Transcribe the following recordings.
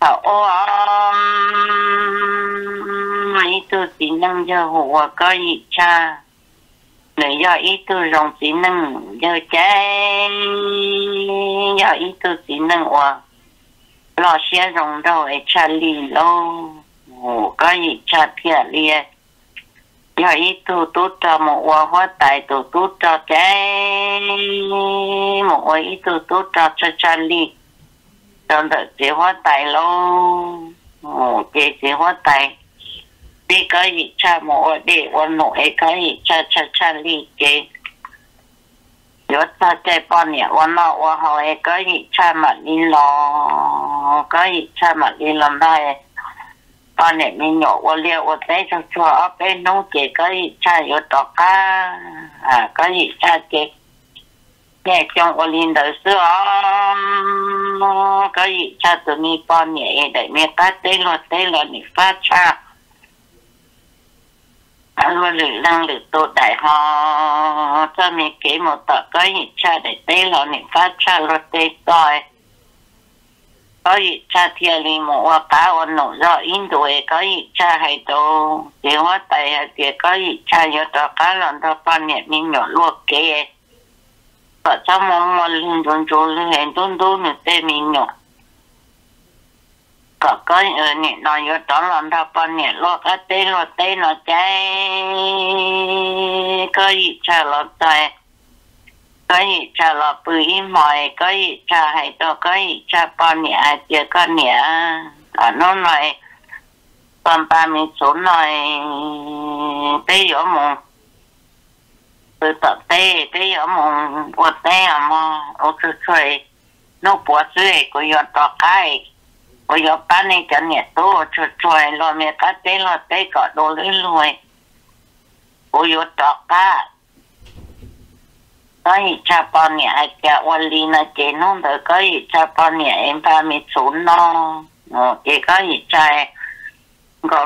Ờ, ôm ờ, ý tu chỉ năng cho hồ có nhị cha. Để do ý tu dòng năng do cháy do ý tu chỉ năng hòa lo xe dòng đầu ấy cha lì lô. Hồ có nhị cha thiệt liệt do ý tu tu cho một hòa hóa tài cho cháy một ý tu tu cho cha cha lì trong thật chỉ hóa tài lâu ngủ chỉ chỉ hóa tài, đi cái gì cha mồ đi quan nội cái gì cha cha cha đi chế yo ta te pon ya wan nọ wa ho e ka yi cha ma đi lo ka yi cha ma đi lo da e pa mình nhổ nyo wa le wa te cha cho a pe no ke ka yi cha yo to ka à ka yi cha ke nghe trong ô linh đời xưa nó có gì cha tụi mi con nhẹ để mẹ ta tên là tên là mi phát cha luôn lử lăng lử tổ đại ho, cho mẹ kế một tờ có gì cha để tên là mi phát cha luôn tên tôi có gì cha thiên linh một hoa cá ô nổ do in tuổi có gì cha hay đâu thì hoa tài hay thì có gì cha nhớ tờ cá lần tờ con nhẹ mi nhỏ luộc kế facciamo trong mong mong linh đồn chỗ linh hẹn đồn đồn nữa tê mình nhỏ. Có có ở nhẹ nó giờ đó lần đó ban nhẹ luộc cá tê luộc tê nó cháy có gì cha luộc tay cái gì cha là bự im mỏi có gì cha hay đó có gì cha bao nhiêu à nó nói còn ba mình số nói bây giờ 到对对要么我对要么我是吹，那博士我要打开，我要把那个年多出吹，那面个对了对个多累累，我要打开。ก็อีกชาป้อนี่จะเนี่ยจะวันลีนะเจนุ่งแต่ก็อีกชาปอนเนี่ยเอ็มพามิศูนย์นอเอก็อีกชา cha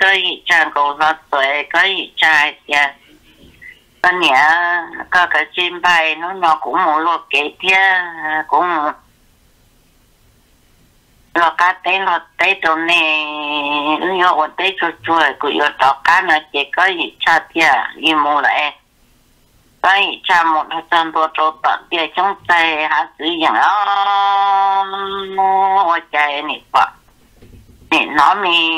có gì cha gọi là tuổi có gì cha kìa. Có nhà có cái chim bay, nó nó cũng một lô kế kia, cũng lo cá tế, lo tế đồ nè. Yo ở tế cho chuột cũng yo tao cá nó chỉ có gì cha tia đi mua lại tay cha một hai trăm đô đô tận tia trong tay hả? Sử dụng ở chạy nị quả nị nó mi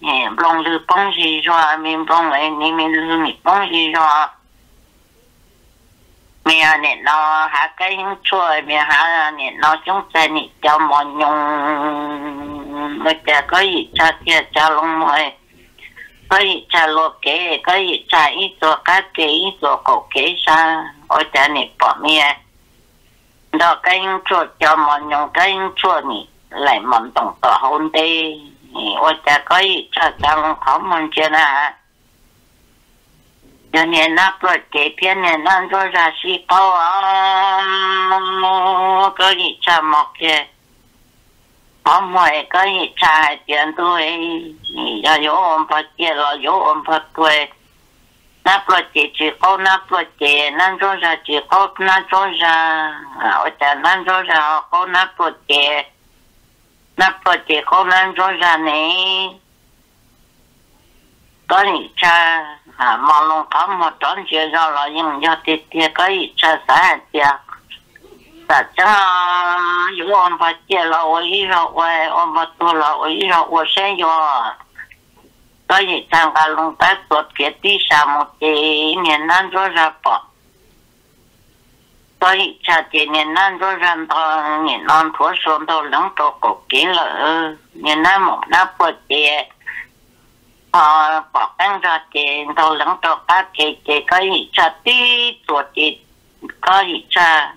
nị bông lư bông gì rồi mi bông lại nị mi lư nị bông gì rồi. Mẹ nị nó hạ cái hình chua mi hạ nị nó trong tay nị cho mọi nhung. Mà chả có gì cha kia cha lông mọi có gì trả lúa kế có ít lúa cá kế ít lúa cổ kế ở trả này bỏ mía đó cái chuột cho mòn nhung cái chuột này lại mòn tổng tỏ hôn tê ở trả có gì trả đang khó mòn chưa nà cho nên nó bỏ kế 偏呢，那做啥事包啊？可以这么的。Mọi có gì cha tiền ya giờ yếu pa phát kia là yếu ôm phát tuổi Na pro chế chi ko na pro chế nó cho ra chi ko na cho ra. Ở cha nó cho ra ko na pro chế Na pro chế ko nó cho ra này có gì cha à mà lòng cảm mà trốn chưa ra là nhưng do tiệt tiệt cái cha xã tiệt ta cha yêu ông bà tiệt là ý rồi tôi ông bà tôi là ý rồi tôi sẽ yo cái gì chẳng cả lòng ta tuột tí sa một cái miền Nam rồi ra bỏ. Cái cha cái miền Nam rồi ra thằng miền Nam thua xuống đâu lắng đâu có cái là miền Nam một năm bớt cái ờ bỏ căng ra tiền đầu lắng đầu các cái cái cái gì cha tí tuổi thì có gì cha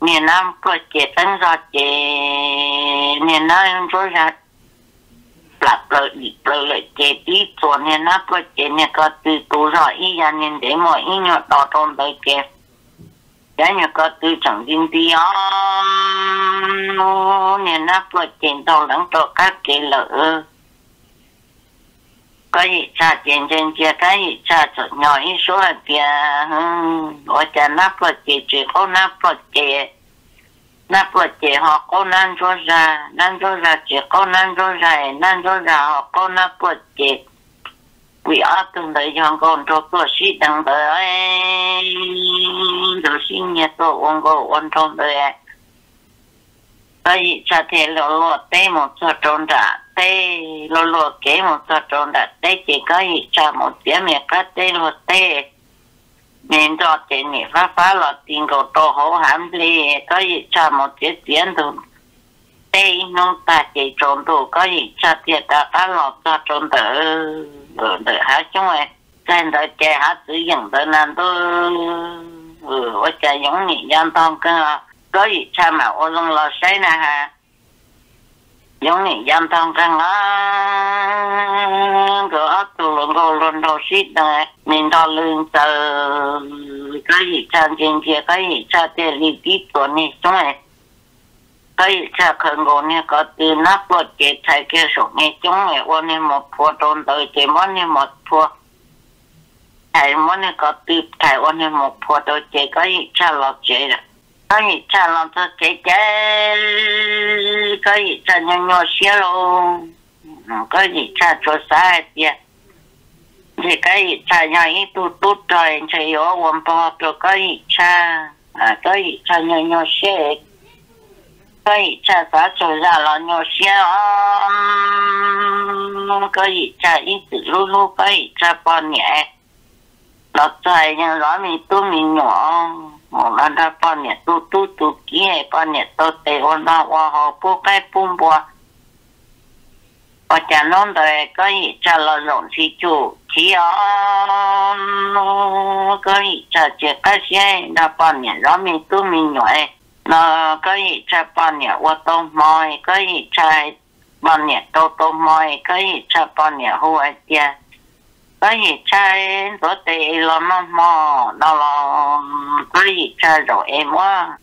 miền Nam có chế tân do chế, miền Nam có ra là lợi bị lợi lợi chế tí tuổi miền Nam có chế nhà có từ tu rõ y gia nên để mọi y nhọ đỏ trong đời chế cái nhà có từ chẳng tin tí ó miền Nam có chế đầu lắng cho các chế lợi có gì cha tiền trên kia, cái gì cha cho nhỏ ít số là kia ở cha nắp có chỉ chỉ có nắp có chỉ nắp bữa chị họ có nan cho ra nan cho ra chị có nan cho ra nan cho ra họ có nắp bữa chị quỷ ở từng đời chọn con cho bữa sĩ đằng đấy rồi xin nhật tôi ông cô ông trong đấy bởi gì cha thế lộ lộ tê một số trốn trạng tê lô lô kế một tòa trốn đặt tê chỉ có gì cha một tiếng mẹ cá tê lô tê. Mình cho tiền mẹ phá phá lọ tiền cầu tổ hổ hàm lì có gì cha một tiếng tiền thôi tê, nông ta chỉ trốn đồ có gì cha tiền ta phá lọ cho trốn tử đỡ đỡ hả chúng ấy trên đời chè hả tự dựng đỡ nan tôi ừ ở chè giống như gian thông cơ. Có gì cha mà ô lông lo xây nè ha giống như gian thông cơ ngó có ấp tụ luôn có luôn đồ xít nè mình đo lương tờ. Cái gì cha trên kia cái gì cha tiền lý tí của này chúng này? Có gì cha khẩn ngộ nè, có từ nắp bột chế thay kia sổ này chúng này? Ô này một phô tôn tới chế món này một phô thầy món này có từ thầy ô này một phô tôn chế cái gì cha lọt chế rồi có gì cha làm cho cái cái, có gì cha nhỏ nhỏ xíu luôn có gì cha cho sai đi, thì cái cha nhỏ ít tu tu rồi chạy ở quần bò cho cái cha à cái cha nhỏ nhỏ xíu. Cái cha giá cho ra là nhỏ xíu. Cái cha ít tự lu lu cái cha bao nhẹ. Chạy nhà đó mình tu mình nhỏ nó đã bao nhẹ tu tu tu kia bao nhẹ tu tê ôn đó hoa họ bố cái bún bò và cha nó đời cái cha là rộng thì chủ chỉ ở cái cha chỉ cái xe đã bao nhẹ đó mình tu mình nhỏ nó cái cha bao nhẹ hoa tôm mồi cái cha bao nhẹ tô tôm mồi cái cha bao nhẹ hoa tia bởi gì cha có thể là nó mò đó là bởi gì cha rồi em quá.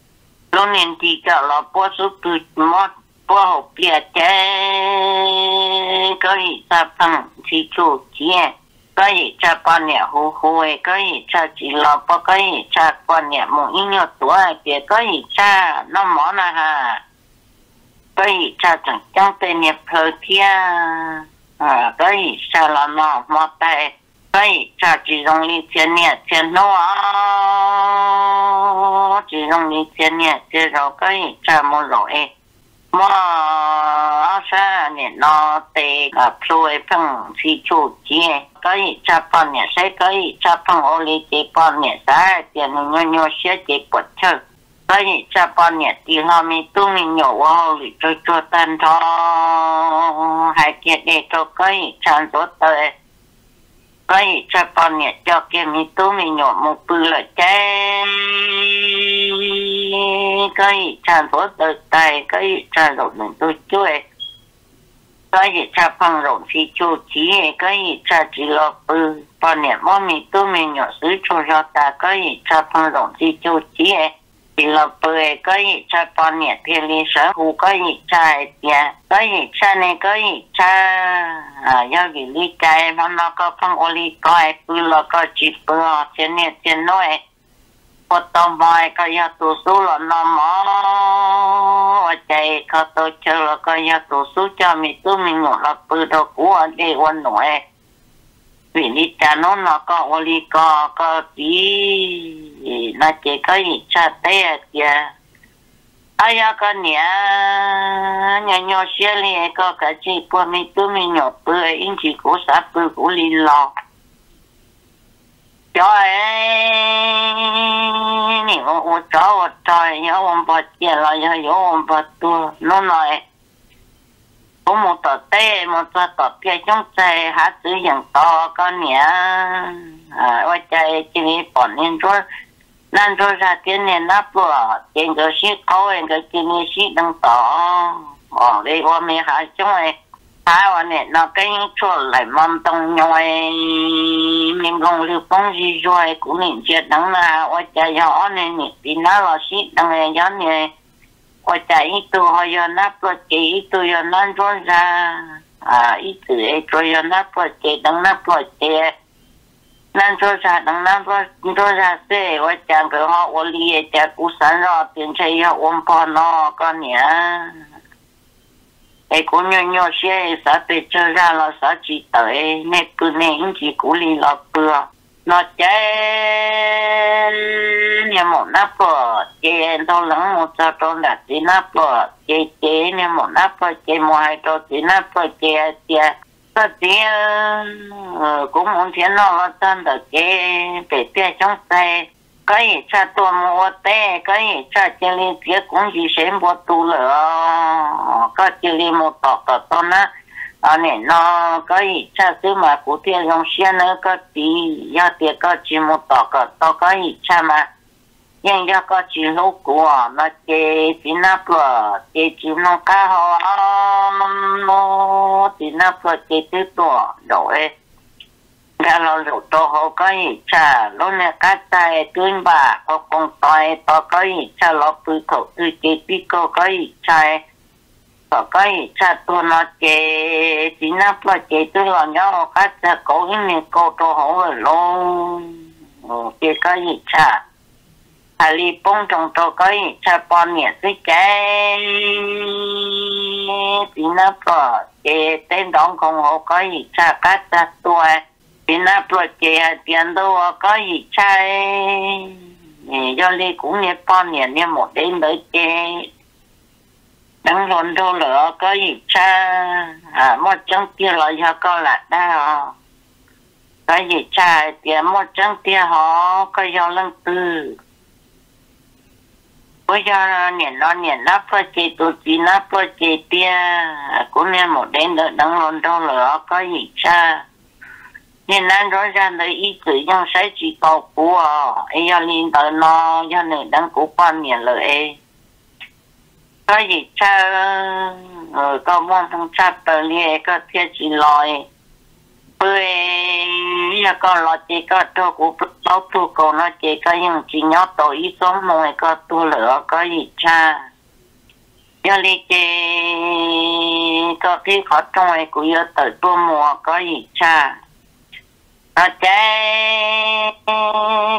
Lúc nên thì cả là bố số từ mót bố học bia chế có gì cha bằng chỉ chủ chiến có gì cha quan niệm hồ hồ có gì cha chỉ là bố có gì cha quan niệm một ít nhiều tuổi bia có gì cha nó mò nè ha có gì cha chẳng chẳng tên nhập thời kia à cái gì cha là nó mỏ tay cái cha chỉ dùng lý tiền nhẹ tiền nó chỉ dùng lý tiền nhẹ tiền rồi cái cha mua rồi mà sa nè nó tê gặp rồi phăng phi chủ chi cái cha bao nhẹ sẽ cái cha phăng ô lý chế bao nhẹ sa tiền nhỏ nhỏ sẽ chế bớt chơi cái cha bao nhẹ tiếng họ mi tu mi nhỏ vào lì cho cho tan thọ hai kia để cho cái cha tốt tới cái cha con nhẹ cho kia mi tu mi nhổ một bự là chết cái cha tốt tới tay cái cha rộng mình tôi chơi cái cha phong rộng thì chú chỉ cái cha chỉ lo bự. Con nhẹ mong mi tu mi nhổ xứ cho cho ta cái cha phong rộng thì chú chỉ ấy ินเราเปื่อยก็หยิกชาตอนเนี่ยเพียรีสาหูก็หยิกชาเนี่ยก็หยิกชาเน่ก็หยิกชาอ่าย่อกิลิใจมันเราก็พังโอลีก้อยปืนเราก็จีบเปลือกเจนเนี่ยเจนน้อยปวดตอมอยก็อยากตูสู้หลอนนอมอใจเขาโตเจอแล้วก็อยากตูสู้จะมีตู้มีหนูเราปืนเรากลัวเด็กวันหน่อย winitanono ko oliko ko di na che ko ni cha te ya aya ko ni a nya nyo she li ko ka chi po mi tu mi nyo pu in chi ko sa pu ko li lo cho e ni wo wo cho wo cho yo wo bo che lo yo yo wo bo tu no no e 我冇到底冇做到别种在还是用到个年啊我在这里半年多 nên rồi ra tiền này nắp bữa tiền cái sĩ có cái tiền này sĩ đừng tỏ ở đây qua mình hai chúng ấy haiวันnày nó cái chỗ lại mong tông nhau mình không lưu phong gì rồi cũng nên chết đắng là ở chạy họ này thì nó là sĩ đắng này giống như ở chạy ít tu họ giờ nắp bữa chỉ ít tu giờ nên rồi ra à ít tu ấy rồi giờ nắp bữa chỉ đắng nắp bữa chỉ 咱做啥等咱做做啥事，我讲个好，我理也讲古山绕，并且要温饱喏个年。哎，姑娘娘些啥被做啥了啥记得哎，那个呢，应该鼓励了不 ？nó chế nhà một nắp bò chế đâu lắng một sao đâu đặt chế nắp bờ chế chế nhà một nắp bờ chế mua hai đâu chế nắp bờ chế chế ta chế cũng muốn tiền nó là chân được chế để tiền trong xe. Cái gì cha tôi mua té cái gì cha chế liên chế cũng gì xem bộ tu lửa. Có chế liên một tọt tọt tọt na à nè nó có cái cha thứ mà cụ tiền dùng xe nữa? Có tí ya tiền có chỉ một tọt có tọt cái cha mà nhưng ya có chỉ lúc của nó chế chỉ nắp bò chế chỉ nó cá ho nó chỉ nắp bò chế thứ tổ rồi ra lo rủ to hồ có gì? Cha lúc nè cá tay tuyên bà, có con tay to có gì? Cha lo bự khẩu tư chế tí cô có gì? Cha có cái cha tôi nó chế chỉ nó bò chế tôi lo nhau cá cha cố hình mình cố to hổ rồi lo chế cái gì cha hà li bông trong to cái cha bọn nhẹ cái chế chỉ nó bò chế tên đóng con hổ cái gì cha cá cha tôi. Chỉ nó bật chế tiền đâu cái gì cha do đi cũng như con nhà như một đến tới chế đang luôn đâu lửa có gì cha à một trong kia là cho con là đau có gì cha tiền một trong kia họ có do lăng tư. Bây giờ niệm nó niệm nó bật chế tụi chị nó bật chế tia. À, cũng nên một đến tới đang luôn đâu lửa có gì cha nên anh rõ ràng là ý tử yang sẽ chỉ có của ấy do liên tới nó do nữ đang cố quan nhận lời Ờ, có gì cha ở có mong thằng cha tới liề có thiết chỉ lòi. Bởi ya có lo chỉ có tôi cũng bao tu có nó chỉ có những chỉ nhớ tội ý số mồi có tu lửa, có gì cha. Ya li chỉ có cái khó trong ấy cũng ya tới tu mùa, có gì cha. À chế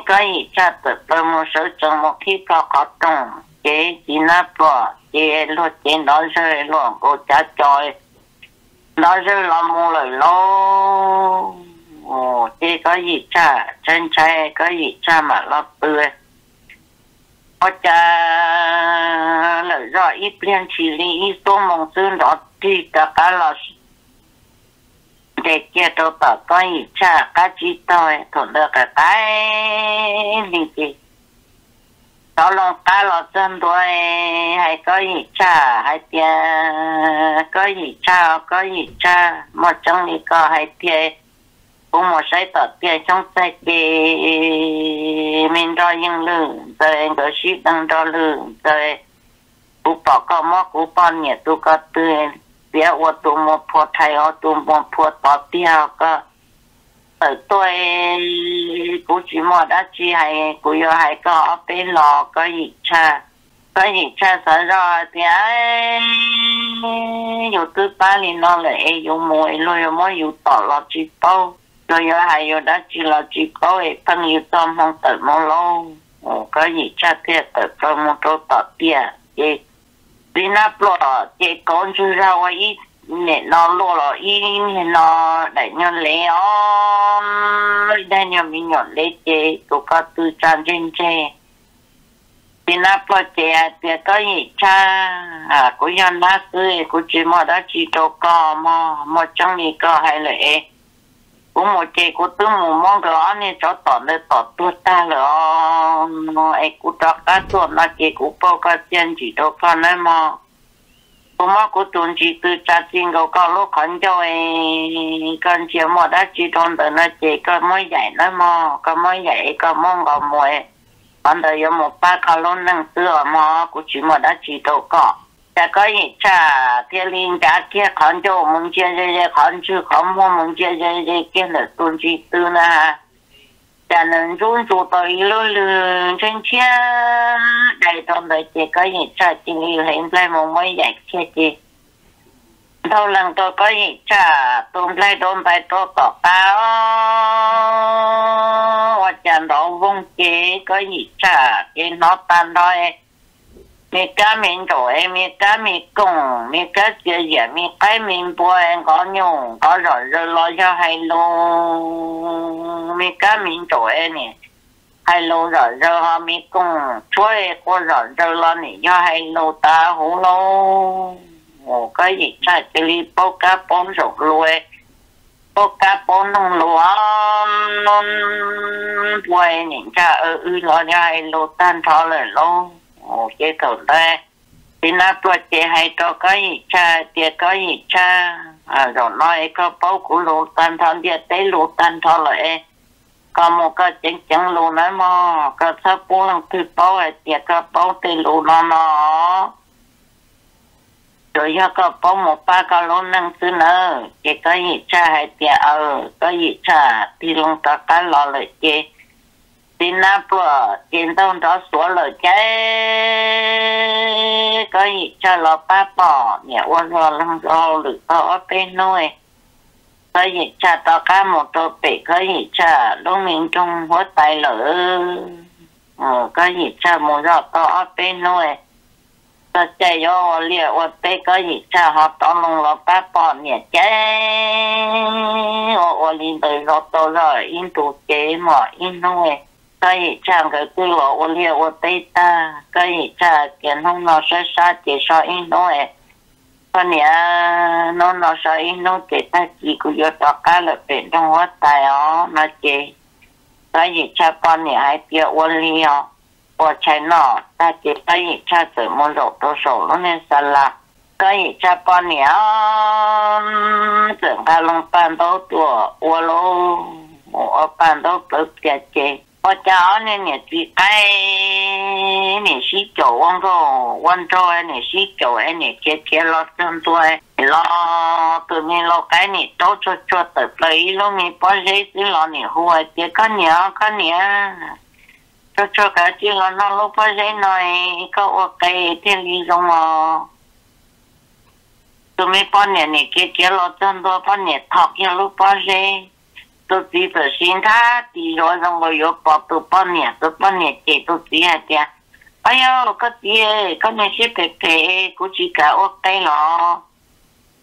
cái gì cha tự tôi một số trong một khi có có trong chế chỉ nó bỏ chế lo chế nó rơi lo cô cha chơi nói rơi lo mua lời lo chị có gì cha trên trái có gì cha mà lo tươi có cha lời do ít liên chỉ lý ít số mong xương đó thì cả cả là để kia tôi bảo con gì cha cá chỉ tôi thuận được cái cái gì เราลองตาหลอดจนด้วยให้ก็หิชาให้เตียก็หิชาก็หิชาหมดจังนี้ก็ให้เตียผมหมดใช้ต่อเตียช่องใจเดีมิรอยังลืมตัวเก็ชีดังรอลืมตัวกูปอกก็มอกูปอนเนี่ยตัวก็เตือนเปียอวดตัวมอพอไทยเอาตัวมอพอตอเตียก็ ở tôi cũng chỉ mò đã chỉ hay cũng có hay có bên lò, có gì cha, có gì cha sợ rồi thì ấy, dù tư ba thì nó lại dù mỗi lôi mỗi dù tỏ lọ chỉ bao rồi giờ hay dù đã chỉ lọ chỉ bao ấy phân dù tôm không tự mau lâu có gì cha tiệt tự tôm một chỗ tỏ tiệt vậy đi nắp lọ chỉ con chú ra ngoài nè, nó lô lo y nó đại nhân lễ ó đại nhân mình nhọn lễ chế tổ có tư trang trên chế thì nó có chế thì có gì cha à có nhân nó cứ có chỉ mà đã chỉ tổ có mà mà chẳng gì có hay lẽ cũng một chế của tư mù mong đó nên cho tỏ nơi tỏ tu ta là nó ấy cũng đó cá tuần nó chế cũng bao cá tiền chỉ cho con này mà mà cô tuần chỉ từ cha tiền cầu cao lúc khẩn cho ấy cần chiếm một đã chỉ tuần từ nó chỉ có mỗi dạy nó mò, có mỗi dạy có mong có mỗi còn đời có một ba cao luôn nâng tựa mò cô chỉ một đã chỉ tổ cọ. Cha có gì cha thiên linh cha kia khẩn cho mình chia ra ra khẩn chứ không mua mình chia ra ra kia là tuần chỉ từ na trả nên rú rú tờ y lô lư trên chia đại đồng đời chỉ có gì trả chỉ lưu hình lại một mối giải kia chỉ đâu lần tôi có gì trả tôm lại đồn bài tôi tỏ tao và chẳng đó vùng kế có gì trả, cái nó tan đó ấy mi cá mình rồi mi cá mi cùng mi cá chia sẻ mi cái mình em, có nhung, có rồi rồi lo cho hay luôn. Mi cá mình rồi nè, hay lô rồi rồi họ mi cùng chuối có rồi rồi lo nè ừ, ừ, cho hay lô ta hú lô một cái gì trả cái li bốc cá bông rục luôn bốc cá bông nông lúa non quay nè cha ư ư lo cho hai lô tan thọ lời lô một cái cầu đây thì nó tôi chỉ hay cho có gì cha thì có gì cha à rồi nói có bao của lô tan thân, thì tới lô tan thọ lại có một cái chân chân lô nữa mà có sắp bố lần thứ bao thì có bao từ lô nó nó. Rồi giờ có bao một ba có lô năng thứ nữa thì có gì cha hay thì ờ có gì cha thì luôn ta cái lo lại chứ xin na bữa tiền đâu đó số lời chứ có gì cho lo ba bỏ nhẹ ôn lo lăng lo được có bên nuôi có gì cho to cá một tô bị có gì cho lúc mình trong hóa tay lỡ. Ờ có gì cho một rõ to bên nuôi. Ta chạy vô liệu ở bên có gì cho họ to lông lo ba bỏ nhà chứ ô ô, linh tới lo to rồi in tụ chế mà in nuôi cái gì chẳng cái cứ lo ô liệu ô tây ta cái gì chả kiến không nó sẽ sát chỉ so in nó ấy con nhà nó nó sợ nó chỉ ta chỉ cứ vô đó cá là tiền trong hóa tài ó nó chỉ cái gì cha con nhà ai biết ô li ô ở trái nó ta chỉ cái gì cha tự mua lộ đồ sổ nó nên sao lạc cái gì cha con nhà tưởng cả lòng bàn đâu tuổi ô lô ô bàn đâu tự kia chỉ 我家你奶年纪该年纪久，我做我做阿年纪久，你年接接了真多你，老对面老该你到处做的，不一路面把些新老年户诶你啊年你年，做做个接了那老把些来个我该天里中哦，对面半年你接接了真多半年，讨厌老把些。？tôi chỉ tự xin tha thì rồi rằng người yêu bỏ từ bao nhiêu từ bao nhiêu chị tôi chỉ hay tiền ai yêu cái gì cái này sẽ phải phải cũng chỉ cả ok nó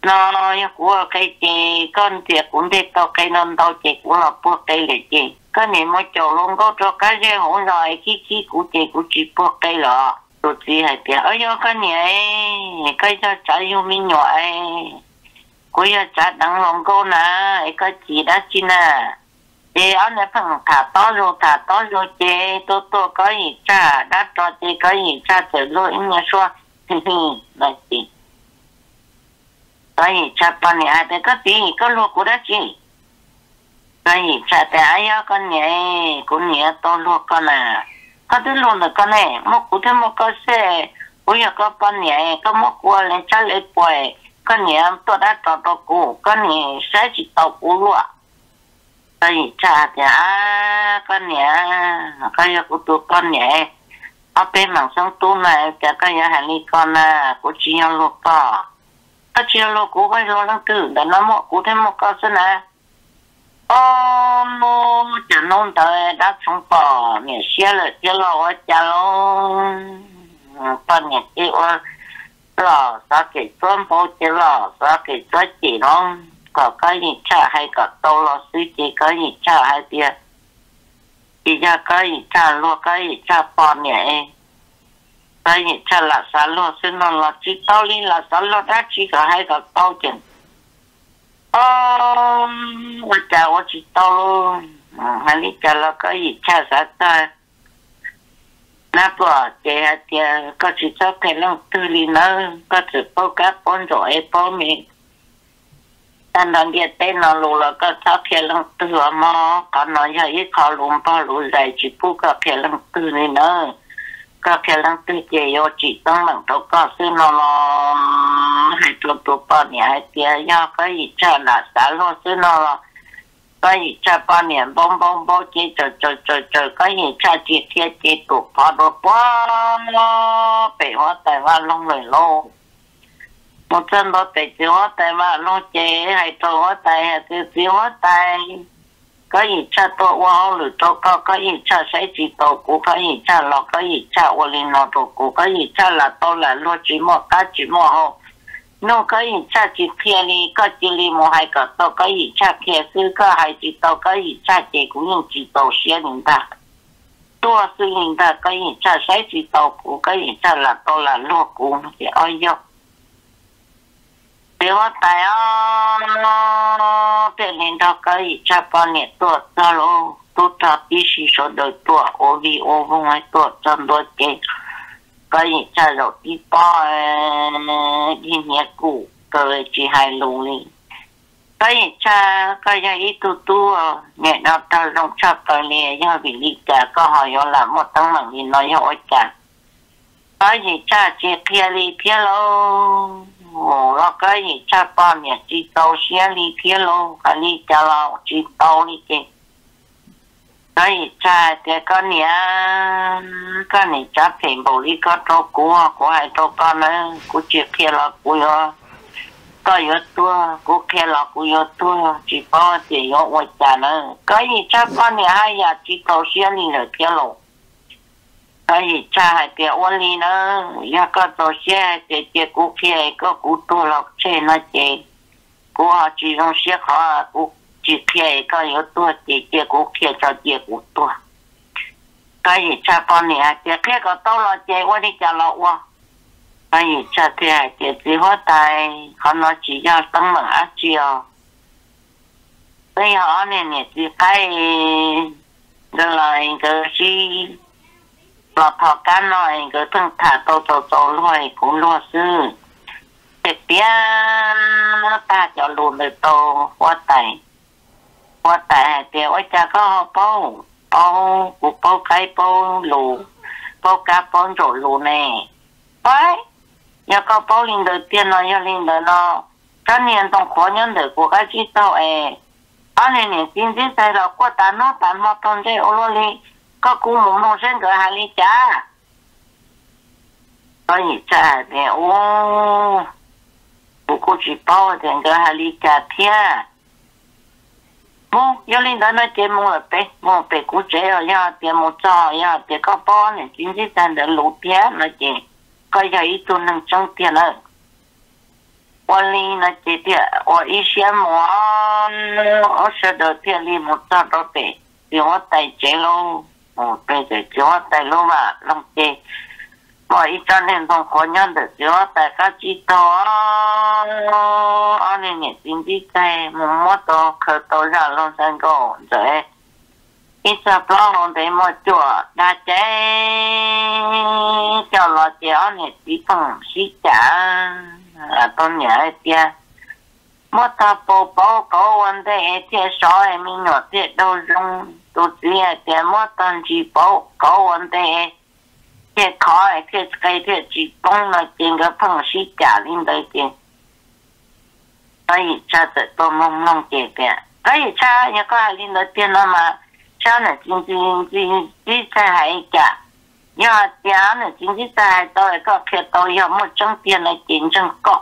nó yêu của cái gì con thì cũng để tao cái non tao chị cũng là buộc cái là gì cái này mới chỗ luôn có cho cái gì hỗn rồi khi khi cũng chị cũng chỉ buộc cái là tôi chỉ hay tiền ơi yêu cái này cái cho trái yêu mình nhỏ ấy cô ya cha đang lòng cô nè có chỉ đã chi nè. Thì anh ấy phần thả to rồi, thả to rồi chị. Tôi tôi có gì cha đã cho chị có gì cha từ rồi anh ấy 说 là chị. Có gì cha con này ai có gì, có luôn của đã chị. Có gì cha thì ai con nhẹ con nhẹ to luôn con à. Có thứ luôn là con này một cụ thêm một cái xe. Bây giờ à, có con nhẹ có một qua lên cha lấy bồi con nhà tôi đã cho tôi cụ con nhà sẽ chỉ tàu cụ luôn cái cha thì con nhà cái nhà của tôi con nhà ở bên mạng sống tu này cái cái nhà hành lý con à của chị nhau luôn cả cái chị nhau luôn của cái lo lắng tử nó một cụ thêm một câu xin à ô mô chẳng nông đời đã sống bỏ nhà xe là xe lo cha luôn con nhà chị ơi lò sao cái tuân bố chỉ lò sao cái cho chỉ nó có cái gì trả hay có đâu lò suy chỉ có gì trả hay tiền chỉ ra cái gì trả luôn cái gì trả bọn nhẹ. Cái gì trả là sao luôn xin nó là chỉ tao đi, là sao luôn đã chỉ có hay có tao chừng ờ tôi chỉ tao đi gì ta na bỏ chế hạt chế có chỉ cho cái lòng tư lý nó có chỉ bao các con rồi bao mình tan đàn địa tên nó lù là có cho cái lòng tư mà có nói là ít khó lùm bao lù dài chỉ bu có cái lòng tư lý nó có cái lòng tư chế yo chỉ tăng bằng đâu có sư nó nó hay tụ tụ bao nhiêu hay chế yo cái gì cho là xã lo sư nó là có gì cha ba niệm bông bông bông chế chờ chờ chờ chờ có gì cha chế kia chế tụ phá đồ quá lo bị hoa tài hoa lông lời lô một chân đó bị chế hoa tài hoa lông chế hay thô hoa tài hay tư chế hoa tài có gì cha hoa qua lử tổ có có gì cha sẽ chỉ tổ cũng có gì cha lo có gì cha qua linh nó tổ cũng có gì cha là tổ là lo chỉ mọ cái chỉ mọ hồ nó có hiện cha chỉ kia đi có chỉ đi một hai cái tôi có hiện cha kia sư có hai chỉ tôi có hiện cha chỉ cũng những chỉ tôi xé linh ta. Tua sư linh ta có hiện cha sẽ chỉ tôi cũng có hiện cha là tôi là lo cũng thì ơi yêu để họ tại nó để ta có hiện cha bao nhiêu tuổi đó lo tu ta bí sĩ số đời tuổi ô vi ô vung ấy tuổi chân đôi cái cha rồi đi bao đi nhà cũ cái chỉ hai lùng đi cái cha cái nhà ít tu tu nhẹ nào ta trong cha cái này do bị đi cả, có hỏi là một tấm mạng gì nói hỏi cả. Cái cha chỉ kia đi kia lo nó cái cha ba nhà chỉ tàu xe đi kia lo cái đi cha lo chỉ tàu đi kia cái cha thì cái nhà cái này cha phải bảo đi cái chỗ cũ của hai cho con nữa của chị kia là của yo có yo tua của kia là của yo tua. Chỉ có chỉ yo ngoài cha nữa. Cái gì cha ba nhà hai nhà chỉ tàu xe đi là kia lo cái gì cha hay tiệt ôn li nữa ya có tổ xe tiệt tiệt cú kia có cú tu lọc xe nó chị cú họ chỉ dùng xe họ cú chỉ kia có yếu tu tiệt tiệt cú kia cho tiệt cú tu cái gì? Cha con này tiệt kia có tao lo chị ôn đi cha lo ua cái gì cha tiệt tiệt chỉ hóa tài họ nói chỉ cho tâm mà ác chiều bây giờ này này chỉ cái đó là cái gì lọ thọ cá nói cái thằng thả tô tô tô rồi cũng lo sư để bia ta cho lùn được tô quá tài quá tài thì ôi cha, có họ bao bao của bao cái bao lù bao cá bao rổ lù nè. Phải nhà có bao linh đầu tiên nó nhà linh đầu nó. Cái niên trong khó nhân được của cái chi tao ấy anh này này chính chính sai là quá tàn nó tàn mà tồn tại ô lô li có cú muốn nông sinh cái hai ly cha có gì cha thì ô bố cô chỉ bao thì cái hai ly cha thia mô yêu linh đó nói tiền mô là bé mô bé cú chế ở nhà tiền mô cho nhà tiền có bao này chính chỉ thành được lũ thia nói chị có giờ ít tu nâng trong tiền nữa 我哩那姐姐，我以前我我晓得天里没找到的，给我带接喽。哦，对对，叫我带路嘛，弄的， bởi cho nên không có nhân được chứa tại các chi đó anh em nhận tin đi tay một mất đó khởi tố ra luôn sang cổ rồi ít sợ bao hôm đấy mà chùa đã chế cho anh em đi phòng xí trả à tôi nhớ kia mất ta bố bố có vấn đề thì sao em mình nói đâu dùng tôi chỉ là mất tan chỉ bố có vấn đề 可爱，这改这只讲了点个螃蟹，加了点，可以吃得多弄弄点点，可以吃。你看你那点了吗？吃了经济经几菜还加，你看吃了经济菜还多，还搞片多，要么种点来点种够，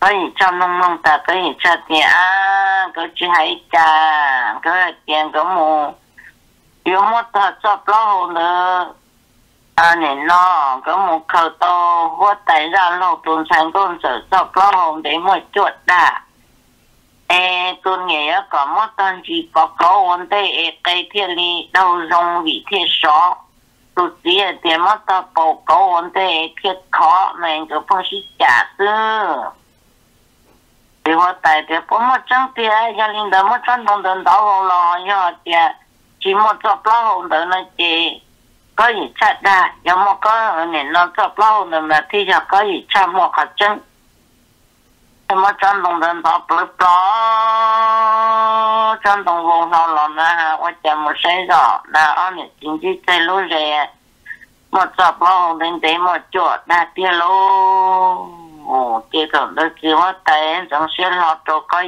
可以吃弄弄的，可以吃点啊，搞几海加，搞点个么？有么的做不好呢？啊，你喏，个么口到我带上老顿成功就做不好的么做的。诶，ตัวเนี่ยก็มอตอนจีปอกวันได้เอไกเทียลีเราลงวิเทียสอตัวเสียเดี๋ยวมอตอปอกวันได้เทียขอแม่งก็พอชิจ่าซื้อ thì họ tại thì bố một trăm tiền gia đình đó một trăm đồng tiền đó hồ lò nhỏ tiền Chỉ một chọc lo hồ đó nó chỉ có gì chắc đa nhưng mà có nên nó chọc lo hồ đó mà thì giờ có gì chắc một hạt chân một trăm đồng tiền đó bự đó. Trăm đồng hồ nó lò nè ha tôi chẳng một xây rõ là anh ấy chính trị tay lối rè, một chọc lo hồ đến để một chỗ đa tiền luôn ồ có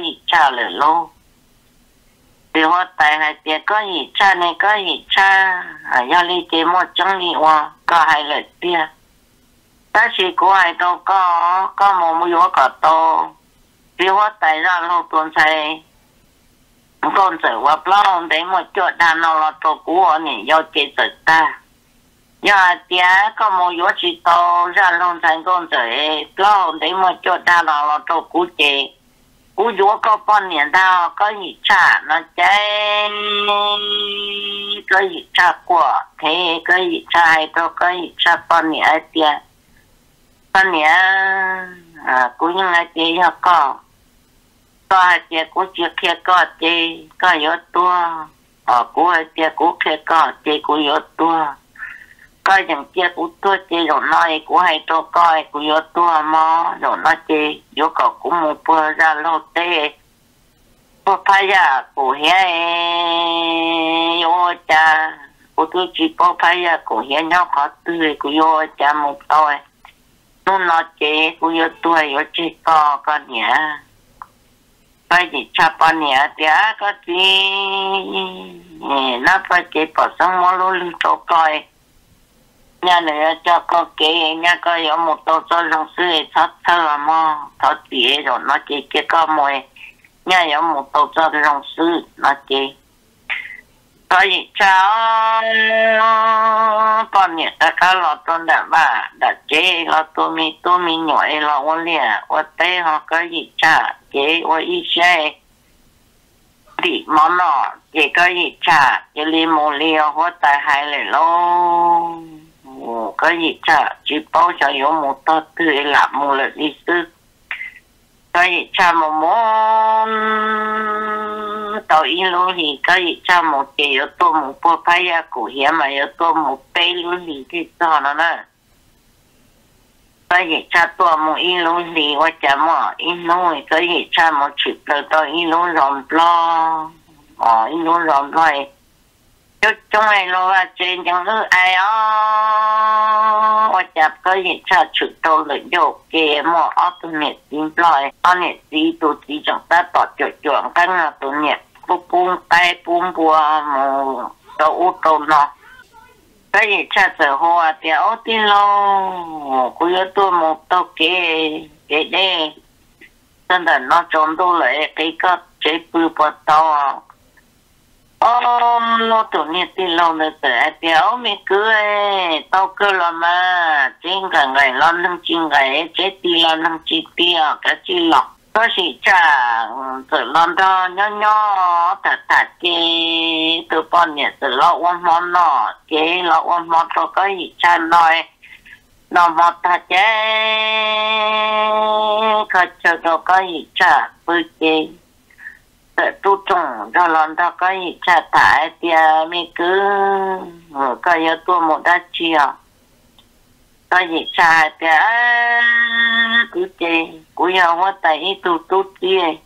thì hoa tài hay tiền có gì cha này có gì cha. À do đi tiền một trong hoa có hai lợi tiền ta chỉ có hai đâu có có một mua cả to thì hoa tài ra lô tuần sai. Con sợ quá lo, để một chỗ đàn nó là tổ của nè do chế sợ ta. Giờ à, tia có một yếu chỉ to ra long thành con sợ lo để một chỗ đàn nó là tổ của chế cú dúa có con nhiêu đào có gì trả, nó chế có gì trả của thế có gì trả hay đâu có gì trả con bao nhiêu tiền. Con nhiêu à cú những ai chế con. Có hai tia cú chia kia có chế có yếu tua. Ờ, ở cú hai tia cú kia có chế cú yếu tua coi chẳng kia cú tua chê rồi nói cú hay to coi cú yếu tua mà rồi nói chê yếu có cú một bữa ra lô tê. Bữa phải ra cú hiền yếu cha cú tu chỉ có phải ra cú hiền nhau có tươi cú yếu cha một tôi. Nó nói chê cú yếu tua yếu chê co con nhá bây giờ cha con nhẹ thì có gì nó phải chỉ bỏ sang mò luôn luôn to coi nhà này cho có cái nhà có có một tổ cho trong sư thất thơ mà thất tía rồi, nó chỉ cái có mồi nhà có một tổ cho trong sư nó chỉ rồi, cháu con nhẹ ta cá lọ tôn đã bà, đã chế lọ tô mi tô mi nhỏ lọ ô lìa, ô tê họ có gì chả chế ô y xe đi mỏ nọ chế có gì chả chế li mô li hoa tài hai lệ lô. Ờ, có gì chả? Chỉ bao giờ yếu một tơ tư làm một lần đi tư có gì chả một món tàu in luôn thì có gì cho một cái yếu tố một bộ phái ya à, cụ hiếm mà yếu tố một bê luôn thì cái cho nó nè. Có gì cho tôi một in luôn thì tôi chả mà in luôn có gì cho một chữ từ tôi in luôn rộng lo. Ờ in luôn rộng rồi chút trong này lo là trên chẳng thứ ai á tôi chả có gì cho chữ tôi lợi dụng cái mà automate tin rồi automate gì tôi chỉ chẳng ta tỏ chỗ chỗ cái nào tôi nhận bút bún tay bún bùa mù đồ u đồ nọ cái gì cha sợ hoa à, thì ô tin lo cô nhớ tôi một tàu kế kế nó trốn tôi lại cái cái chế bự bò tàu ôm, nó tụi nhiệt tin lâu nữa tới ai béo mi cứ tao cứ lo mà trên cả ngày lo nâng chính ngày chết đi lo nâng chi tia cái chi lọc. Có sĩ trả ừ, tự lo đó nhỏ nhỏ thật thật chứ từ bọn nhiệt tự lo uống món nọ chứ lo uống món tôi có gì cha nói. Nó mà thật chứ có cho nó có gì trả bự chứ tu trùng cho làm ta có gì trả thải thì à, mi cứ ờ, có yếu tố một đá chia có gì trả thì à, cứ chê. Cứ nhà hoa tay ít tu tu chê.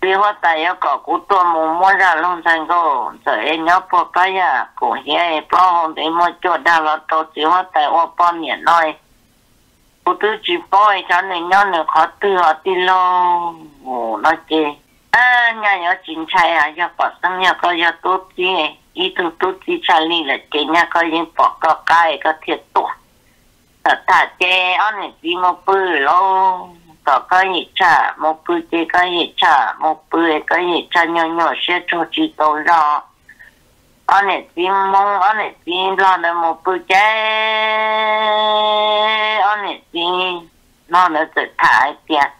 Vì hoa tay có có cú tua mù mua ra luôn thành cô sợ em nhớ bỏ cái à cú hiệp bỏ hồn để mua chỗ đa là tổ chỉ hoa tay ô bỏ nhẹ nói cú tư chỉ bỏ cho nên nhớ nữa khó tư, họ tin lo ồ nó chê à nhà nhớ chính trai à giờ bỏ sang nhà có giờ tốt chê ít tu tu chê cha li là chê nhà có những bỏ có cái có thiệt tuổi ta chế anh này chỉ một bự lo. Có cái gì chả một bự chế cái gì chả một bự cái gì chả nhỏ nhỏ sẽ cho chị tôi ra anh này chỉ mong anh này chỉ lo được một bự chế anh này chỉ nó là tự thải tiền à cái gì nó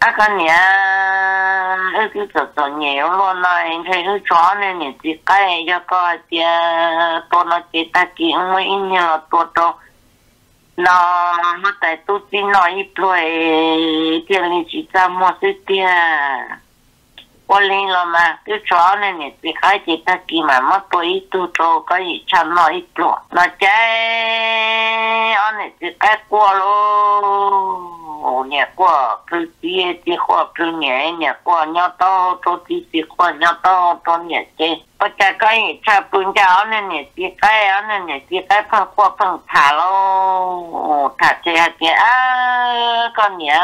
à cái nhà ấy cứ giờ giờ nhiều luôn này thì cứ chó nên những cái cái cho coi thì tôi nó chỉ ta chỉ mới in như là tôi đâu nó nó tại tu tin nó ít rồi tiền linh chỉ ra mua sự tiền qua lên là mà cái chó này nè thì khai chỉ ta kỳ mà mất tôi ít tu cho cái gì chăm nó ít rồi nó chơi anh này thì cái qua luôn nhà qua cứ chia chia qua cứ nhẹ, nhà qua nhau to to chia chia qua nhau to to nhẹ chế có cha cái cha bún cháo nên nhẹ chia cái á nên nhẹ chia cái phân qua phân thả lo thả chế hạt chế à con nhẹ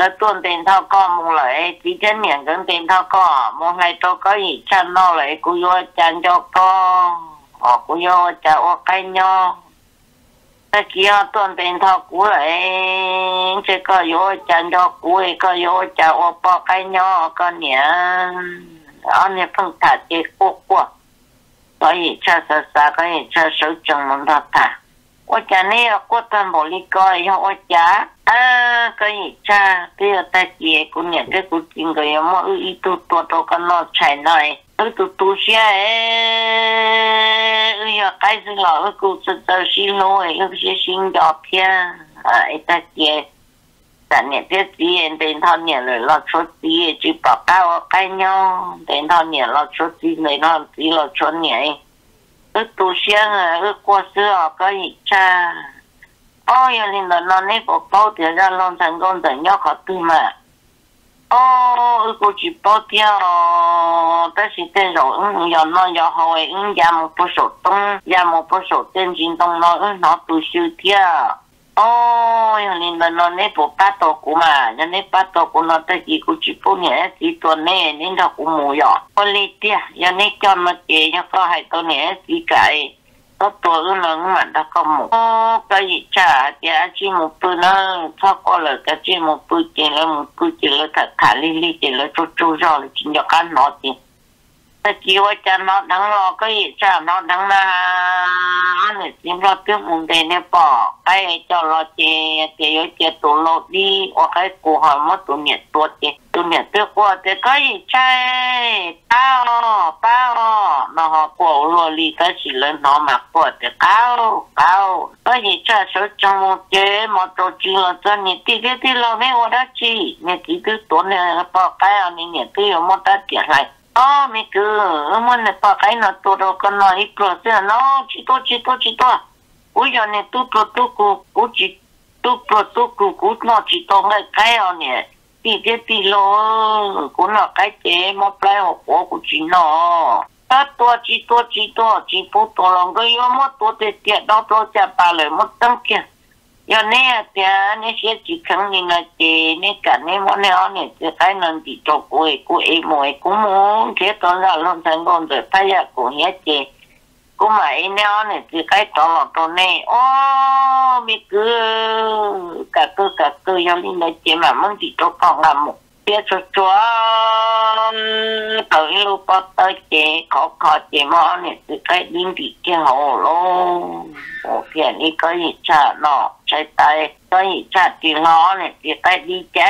chặt tay chia là tuần tiền thao con mong lại, chỉ chân nhận gần tiền thao con mong lại tôi có gì chăn nó lại, cô vô chăn cho con. Họ cô vô cha ô cái nhau ta kia tuần tiền thao cũ lại chỉ có vô chăn cho cũ có vô cha ô bao cái nhau con nhỉ anh ấy phân thả chế cô quá có gì cha sa sa có gì cha sử dụng mình thật thả 我家呢要过段无哩个，以后我家啊，个以前都要带几个姑娘，这古今个要么一度多多个老菜来，一度多些哎，哎呀，开始老是顾着走新路哎，有些新照片啊，一带几。咱呢这几人等到年了，老出几就把把我干 nhau，等到年老出几来，老几老出年。我祖想啊，我过世啊，个以前包月里的那那个包点让弄成工人要好多嘛。哦，我个去报掉，但是这种嗯，要那要好诶，嗯，要么不手动，要么不手电，京东那嗯，那都修掉。Oh, ni no ne po pato kuma, ya ne pato kuna te ki ku chi pu ne si to ne ni da ku mu yo. Ko le tia, ya ne cho ma te ya ko hai to ne si kai. To to lu na ngu ma da ko mu. O ka yi cha ya chi mu pu na cho ko le ka chi mu pu chi le mu pu chi le ka ka li li chi le chu chu jo le chi yo ka no ti. ta chiếu ở cha nó đắng lo cái cha nó đắng là để tìm lo tiếp vấn đề này bỏ. Cái cho lo chè chè yo chè tổ lo đi. Hoặc cái cụ hỏi mất tổ miệt tổ chè tổ miệt tổ qua thế cái gì chơi tao tao. Nó họ cổ lo đi cái gì lớn nó mà của thế cao cao cái gì chơi số trong một chế mà tổ chức là cho nhị tí cái tí, lo mấy hoạt động chi nhị tí cứ tổ này bỏ cái anh nhị tí mà một ta tiền lại ờ mi cứ muốn là bỏ cái nó tổ đồ con nó ít rồi thế nó chỉ to chỉ to chỉ to bây giờ này tu pro tu cu cu chỉ tu pro tu cu nó chỉ to ngay cái anh tí tí tí lâu cũng nó cái chế một cái hộp của chỉ nó. Ta to chỉ to chỉ tua chỉ phụ lòng cái yếu một tua để tiệt, đó tua chả bà lời yo ne kia ne nè thì nè ni chỉ te ne ka chị mo cả nè món te kai nan cái to chỉ e cô e mo e mỗi mo muốn thế la ra luôn thành công rồi phải là cô hết chị cô e ne nè ne te cái to lo to nè. O mi cứ cả cứ cả cứ giờ đi là chị mà muốn chỉ mo con làm một biết cho chúa tới lúc bắt tới chế khó khó chế mà này từ cái đinh bị cái hồ lô ô kia đi có gì trả nó chạy tay có gì trả thì nó này thì cái đi chế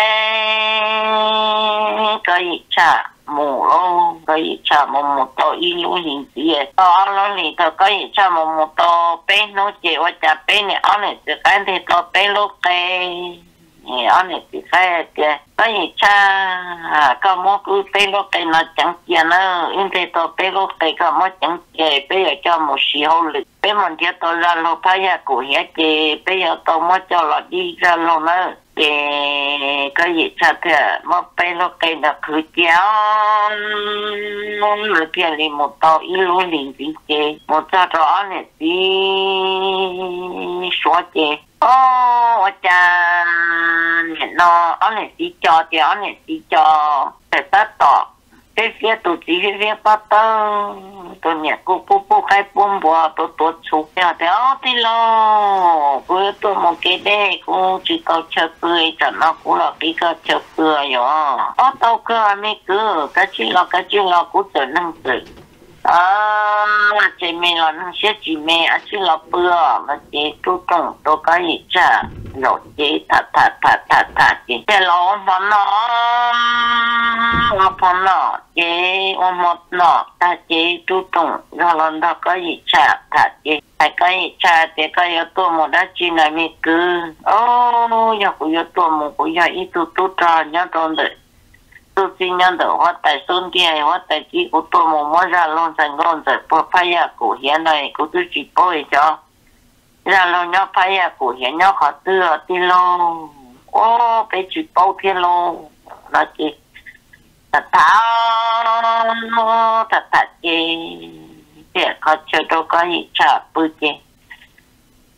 có gì trả mù lô có gì trả một một tổ y lũ hình gì đó nó thì tôi có gì trả một một tổ bên nó chế và trả bên này ông này từ cái thì tổ bên lúc cái anh này thì khai cái cái gì cha à có mua cứ bê lô cái nó chẳng tiền nữa in thế to bê lô cái có mua chẳng tiền bây giờ cho một xí hậu lực. Bê mình thì tôi ra lô phải ra cụ hết thì bây giờ tôi mới cho lọ đi ra lô nữa thì cái gì cha thế, mua bê lô cái nó cứ chéo. Nó là kia thì một tàu ít lúa liền gì chế một cho rõ này thì số chế ô cha nó ông này chỉ cho thì ông này chỉ cho phải bắt tỏ cái phía tụ chỉ cái phía bắt tơ tụ nhà cô bố bố cái bún bò tụ tụ chú nhà thì ông thì lo cô tụ một cái đây cô chỉ có chờ cười cho nó cũng là cái cái chờ cười rồi ở tàu cơ mấy cứ cái chuyện là cái chuyện là cũng trở năng tự à chị mình là nó sẽ chị mẹ, à chị là bữa mà chị tu tổng tu cái gì chả rồi chị thật thật thật thật thật chị. Cái lo phần nó nó phần nó chị ôm một nó ta chị tu tổng rồi lần đó có gì chả thật chị. Cái cái chả thì có yếu tố một đã chị này mình cứ ô giờ cũng yếu tố một cũng giờ ít tu tu trò nhớ trong đấy tu sinh nhân tử hóa tại tôn kia hóa tại chỉ của tôi, một món ra luôn thành ngon rồi bỏ phải ya của hiện này của tôi chỉ bôi cho. Ra lo nhau phải à của hiện nhớ khó tư ở tí lô ô bé chỉ bao thiên lô nó chỉ thật tháo thật thật gì thì có chơi đâu có gì chả bự gì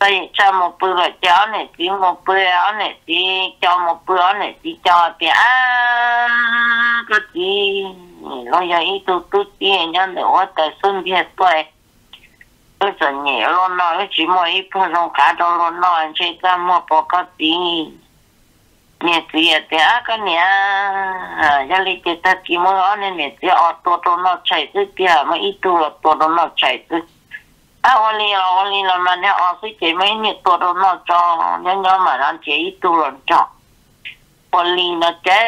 tay gì cho một bữa rồi cho này tí một bữa áo này tí cho một bữa áo này tí cho tí à có tí lo giờ ít tu tu tiền để ở tại xuân thì tuổi bây sợ nhẹ lo nói chỉ mỗi ít phần trong cả đâu lo nói chỉ ta mua bỏ có tí nhẹ tí à tí à cái nhẹ à gia lý tí ta chỉ mua áo này nhẹ tí ở tổ tổ nó chạy tới kia mà ít tu là tổ tổ nó chạy tới à ở đi là mà nè ở cái chế mấy nè tổ nó cho. Nhớ nhớ mà nó chế ít tu là cho. Nó chế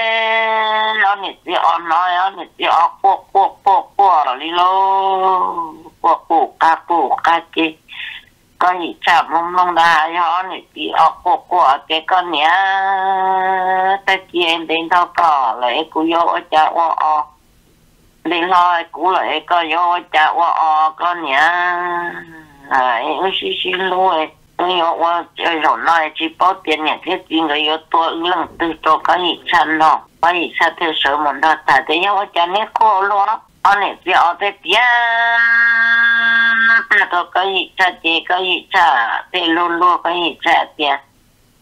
ở nè thì ở nói ở nè thì ở qua qua qua qua đi lo qua qua cá qua cá gì có gì chả mong mong đã họ này thì ở của của cái con nhá ta kia đến thao cỏ lại cú yo ở cha ô ô đến lo cú lại có vô cha chả ở con nhá à em xí xí luôn, tôi vô ở chơi rồi nói chỉ bảo tiền nhà thiết gì người vô tôi lần từ cho cái gì chăn nó cái gì sao theo sớm mình đó. Tại thế vô cha chả cô luôn ở này thì ở đây tiền ta có cái gì cha chị cái gì cha thì luôn luôn cái gì cha tiền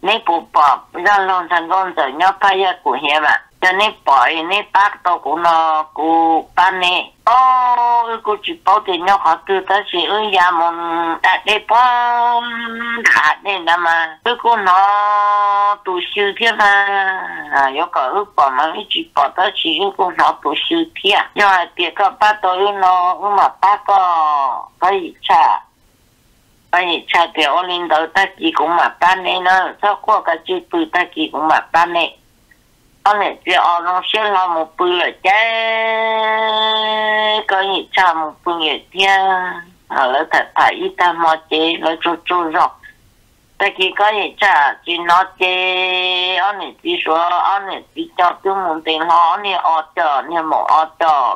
nếu bố bỏ ra luôn thành công rồi nhớ phải ra của hiệp à cho nên bởi nên bác tôi cũng nó cụ ba nè ô cụ chỉ bảo thì nó họ từ ta chỉ ơi nhà mình đã để bỏ đã nên là mà tôi cũng nó tu siêu thiên mà à có cả ước bỏ mà chỉ bảo ta chỉ cũng nó tu siêu thiên nhưng mà tiền các bác tôi nó mà bác có cái cha cái cha thì ở lên đầu ta chỉ cũng mà ba nè nó sau qua cái chữ từ ta chỉ cũng mà ba nè ông này chỉ ở nó sẽ là một bữa là chứ có gì cha một bữa vậy nha à lỡ thật phải ít ta mà chế lỡ cho cho rồi ta chỉ có gì cha chỉ nó chế ông này chỉ số ông này chỉ cho tôi muốn tiền họ ông này ở chờ này một ở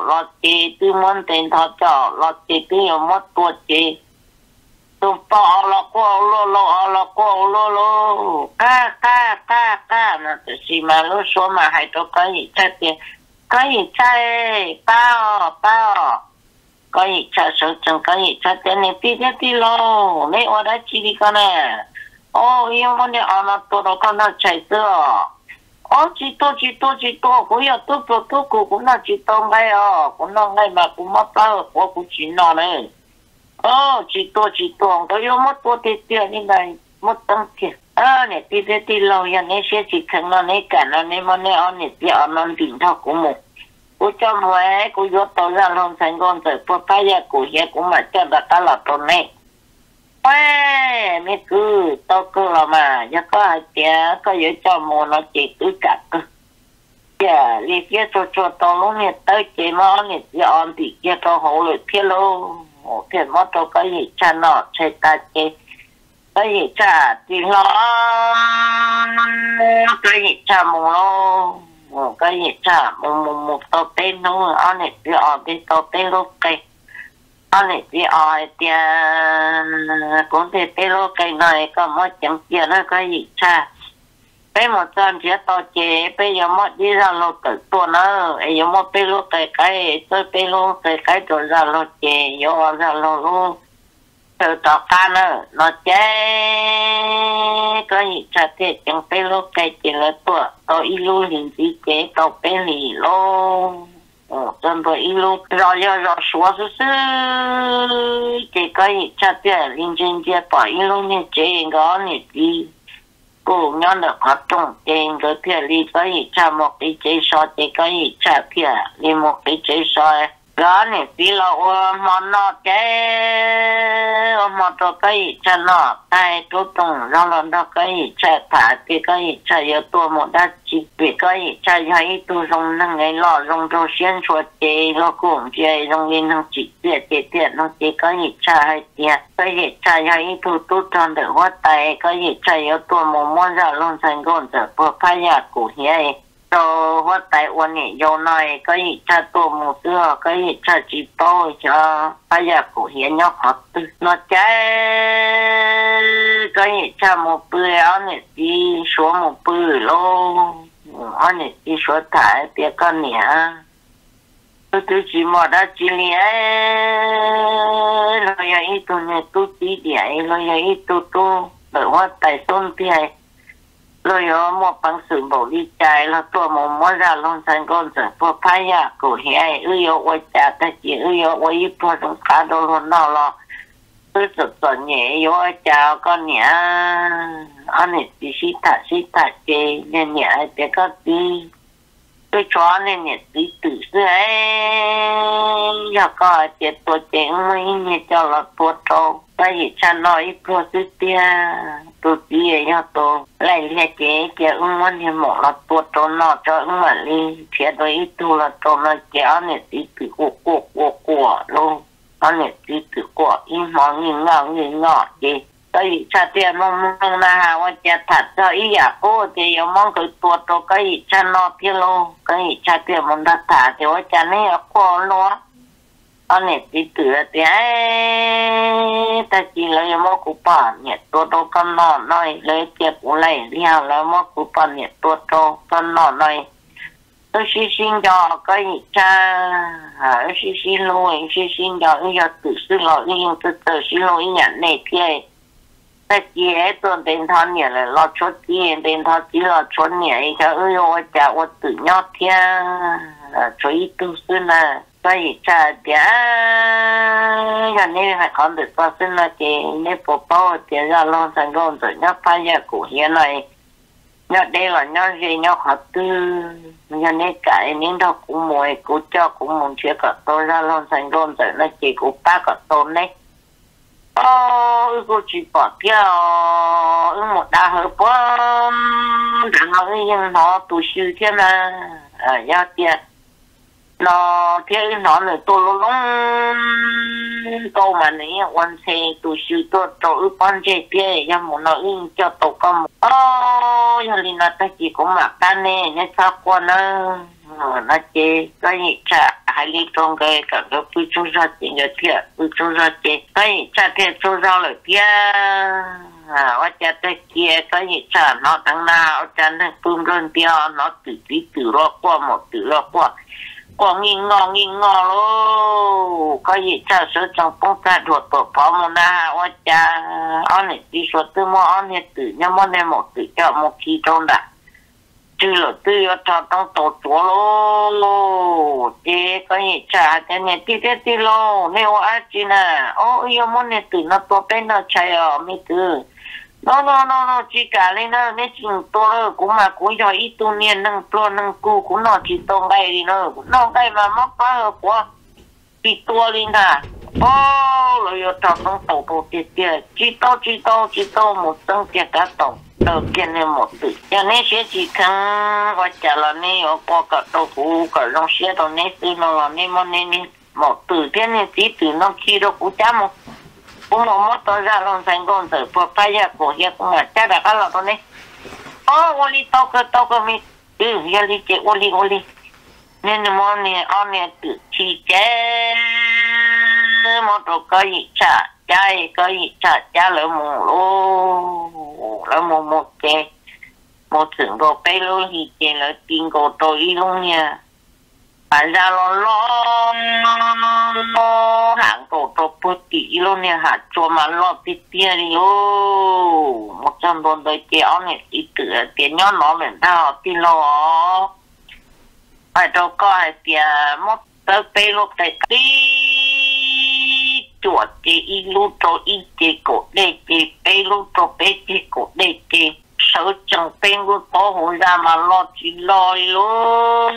lo chế tôi muốn tiền họ cho, lo chế tôi 有 mất tuổi chế tu pa ala ko lo lo ala ko lo lo ka ka ka ka nó tự si mà lo số mà hay tôi có ka chắc cha e pa o bao bao. Ka gì cha so chân ka gì cha te ne pi te ti lo me ở da chỉ đi ka nè o yêu mo này ana to ro nó na cha chạy chưa o chỉ tôi chỉ tôi chỉ tôi cũng yêu tôi to to ko ko na chi to ngai à. Ko na ngai mà cũng ma bao ko cũng chi na ne ờ chỉ to chỉ to có yêu mất to thì tiền như này mất tăng tiền ờ nè tí tí thì lâu ya nè xe chỉ thằng nó nè cả nó nè mà nè ông nè tí ông nó đỉnh thao của mù cô cho mày cô vô tao ra lòng thành con rồi cô phải ya cô ya cô mà cho đã ta là tôi nè ê mẹ cứ tao cứ là mà ya có hai tiền có yếu cho mua nó chỉ cứ cả cứ. dạ li kia cho cho tao lúc nè tới chỉ mà ông nè thì ông thì kia tao hổ rồi kia luôn một cái món đồ cái gì cha nó chơi ta chơi cái gì cha thì nó cái gì cha mù lo một cái gì cha mù mù mù tao tên nó anh này thì ở đi tao tên lúc cái anh này thì ở tiền cũng thì tên lúc cái này có một chẳng tiền nó cái gì cha bây một trận chỉ to chế bây giờ mất đi ra lô tự tuần nữa bây giờ mất lô cái cái, tôi bây lô cái cái tôi ra lô chế yo ra lô lô từ tao ca nữa nó chế có gì cha thế chẳng bây lô cái chỉ là tuổi tôi ilu liền gì chế tôi bây lì lô ờ chân tôi ilu rồi giờ rồi số số số chỉ có gì cha thế liền chân chế bỏ ilu như chế có đi gì cô nhớ được hoạt động tiền cái phía đi có gì, cha một cái chế so thì có gì, cha phía đi một cái chế so đó nè tí là ô mà nó chế ô mà cái gì cha nó tay tôi tung ra là nó cái gì cha thả thì cái gì cha yếu tôi một đá chỉ vì cái gì cha hay tôi dùng năng ngày lọ dùng cho xuyên suốt chế lọ cũng chế dùng lên nó chỉ tiệt tiệt tiệt nó chế cái gì cha hay tiệt cái gì cha hay tôi tôi chọn được hoa tay cái gì cha yếu tôi một món ra luôn thành công rồi bữa phải ya cụ hiền cho hoa tại ôn nhẹ vô này có cha tổ một xưa có cha chỉ bao cho bây giờ cụ hiến nhóc học tư. Nó trái có cha một bữa áo nhẹ đi số một bữa luôn áo nhẹ đi số thải biết con nhỉ, tôi tôi chỉ mà đã chỉ nhỉ, rồi ít tôi nhẹ tôi chỉ để rồi ít tôi tôi bởi hoa tại tôn tiền ở một bằng sự bảo đi chạy là tôi một mỗi ra long thành con rồi tôi phải ya cổ hệ ư yo quay trả ta chỉ ư yo quay ít tôi trong cả đồ luôn nào lo tôi rất rất nhẹ yo trả con nhẹ anh ấy chỉ sĩ thật sĩ thật chế nên nhẹ để có đi tôi cho nên nhẹ tí tử sự ấy có tiền tôi tiền mấy nhẹ cho là tôi cho tại vì cha nói tôi thứ tia, tôi tia nhà tôi. Lại liệt chế chế ông muốn thì một là tôi cho nó cho ông mà đi. Chế tôi ít tôi là cho nó kéo này tí tử của của của của luôn. Nó này tí tử của ít mong nhìn ngọ nhìn ngọ gì tại vì cha tia mong mong là hà quan cha thật cho ý giả cô thì yêu mong cái tôi cho cái cha nó kia luôn cái cha tia mong đã thả thì quan cha này ở cô luôn anh này chỉ tự thì ta chỉ lấy một cú bỏ nhẹ tôi đâu con nọ nói lấy tiệp của lấy theo lấy một cú bỏ nhẹ tôi đâu con nọ nói tôi xin xin cho cái cha à xin xin lỗi xin xin cho ý cho tự xin lỗi nhưng tôi tự xin lỗi nhận này kia ta chỉ ấy tôi đến thằng nhẹ là lo chốt tiền đến thằng chỉ lo chốt nhẹ cho ơi ôi cha tôi tự nhót thiên cho ít tu xin à 所以这点人你还看得发生了的，你不包的让老成工作，要发现古现来，要对了，要是要好的，要你改领导古模古叫古模学个多让老成工作，那结果八个多呢。 ô cô chỉ bỏ kia, một đa hợp quá rằng ở nó tu sư thiên à à ya tiền. Nó thiên nó là tu lô lông mà này quan xe tu sư tu cho ư ban chế kia một nó yên cho tổ công ô ya linh là ta chỉ có nè nhá sao quan nó nó chế cái gì chả. 海里中个感觉不住热点个点，不住热点，所以这天做热了点。à, ở à, cha tới kia có những sợ nó thằng nào ở nó bung lên tiêu nó tự tí tự lo qua một tự lo qua. Qua nghi ngờ nghi ngờ lô có gì sợ số trong công ta đột bộ phó một na ở cha. Ở này đi số tư mua ở này tự nhau một này một tự cho một khi trong đã chứ là tư ở trong trong tổ chúa lô thế có gì trả thế này tí thế tí lô nếu ai chỉ nè ô yêu mô này tử nó tổ bên nó chạy ở mi tử nó nó nó nó chỉ cả lên nó mấy chuyện to cũng mà cũng cho ít tu niên nâng to nâng cu cũng nó chỉ to ngay đi nó nó ngay mà mắc quá rồi quá bị to lên à ô rồi yo cho nó tổ tổ tiệt tiệt chỉ to chỉ to chỉ to một tầng tiệt cả tổng đầu tiên là một tự cho nên sẽ chỉ cần và trả là nên ở qua cả tổ phụ cả trong xe đó nên tự nó là nên mà nên một tự tiên nên chỉ tự nó khi đó cũng chả một cũng một mất tôi ra lòng thành công tử phụ phải ra của hiệp cũng là chắc là các lọ tôi này ô ô li tao cơ tao cơ mi ừ giờ li chế ô li ô li nên là món này ăn này tự chỉ chế một đồ có gì trả trái có gì trả trả lỡ mù lô lỡ mù một chế một sự đồ bê lô thì chế lỡ tiền cổ tôi luôn nha. Phải ra lo lo lo hàng cổ tổ bút tỷ luôn nha, hạt cho mà lo tí tia đi. Ô một trăm đồn đời kéo này tí tử tiền nó lên thao tí lo. Phải đâu coi tiền một tờ bê lúc tại tí chuột chế y lúc cho y chế cổ đề chế bê lúc cho bê chế cổ đề chế sợ chẳng bên của tổ hồ ra mà lo chỉ lo luôn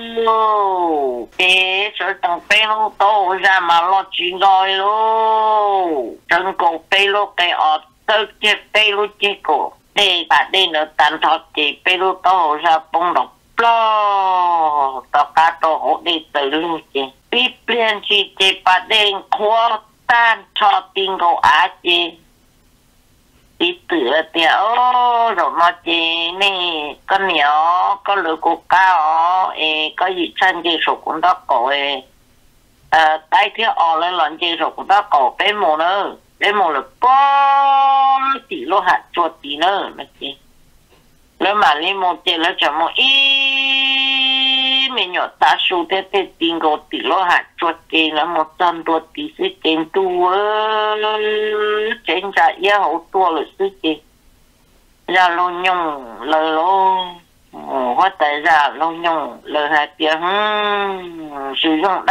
thế sợ chẳng bên của tổ hồ ra mà lo chỉ lo luôn chẳng cổ bê lô cái ở tơ chế bê lô chế cổ để bà đây nó tàn thọ chế bê lô tổ hồ ra bông độc lo tao cá tổ hồ đi từ luôn chế bí biên chỉ chế bà đây khoa tan cho tình cầu á chế tí tử thì rồi mà chị nè, có nhỏ có lửa của cao, ê, có gì chân gì số cũng đó cổ, ê. À tay thiếu ở lên lần gì số cũng đó cổ bé mồ nữa bé mồ là có tí lô hạt chuột tí nữa mà chị lên mà lên một là chả một ý mình nhỏ ta số thế thế tiền có tỷ lô hạt cho chị là một trăm đô tỷ sĩ tiền tu trên trả giá hậu tua là sĩ nhung lời lô hóa tại ra lô nhung lời hạt tiền sử dụng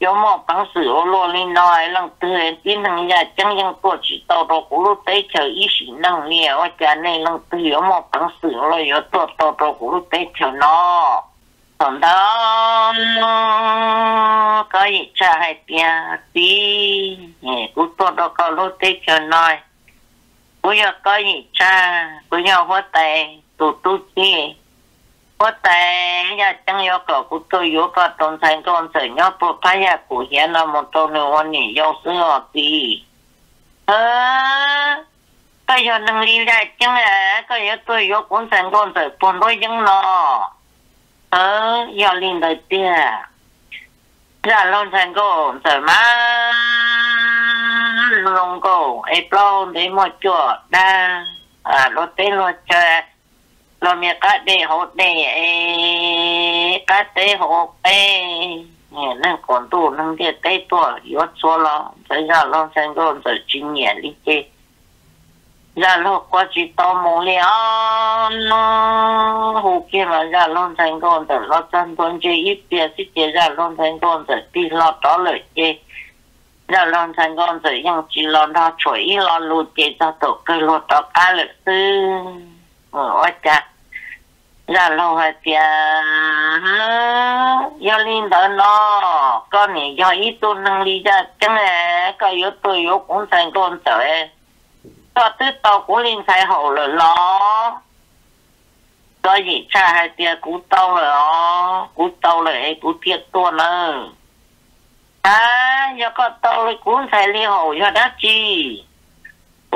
chè cho một bằng sự ô lô lên nói lần thứ hai tin thằng nhà chẳng những tổ chỉ tàu đồ của lúc tây chờ ý sĩ năng liệt ở cha này lần thứ có một bằng sự ô lô có tổ tàu đồ của lúc tây chờ nó còn đó, có gì cha hay tia tí cũng tổ đồ có lúc tây chờ nói cũng giờ có gì cha cũng giờ hóa tay tụ tụ chi. 我在呀，正要搞不都有个东山公司，要不拍下古县那么多的我你要是我的，呃，个有能力来进来，个有都有工程公司搬到进了，呃，要领导的，然后成功什么？龙狗，哎，不，你莫做的，啊，落地落车。 Lo mi cá để hỗ để cá tế hỗ ê nên còn tu nâng địa tế tua yếu số lo. Thấy ra lo sang go giờ chín nhẹ đi chơi ra lo qua chỉ to mồ li nó. Hồ kia mà ra lo sang go giờ lo chân tuần chơi ít bia xí chơi ra lo sang go giờ đi lo đó lời chơi ra lo sang go giờ ยัง chỉ lo đó chuỗi lo lu chơi ra tổ cái lo đó, cá lợi Ờ, sư cha ra lâu hay tia yo linh đó nó, có này do ít tu năng lý ra, chẳng là có yếu tôi yếu cũng thành con sợ cho tư tàu của linh sai hậu rồi lo có gì cha hay tia cú tàu rồi đó cú tàu rồi cú tiệt tuôn nữa à do có tàu rồi cũng sai li hậu cho đã chi?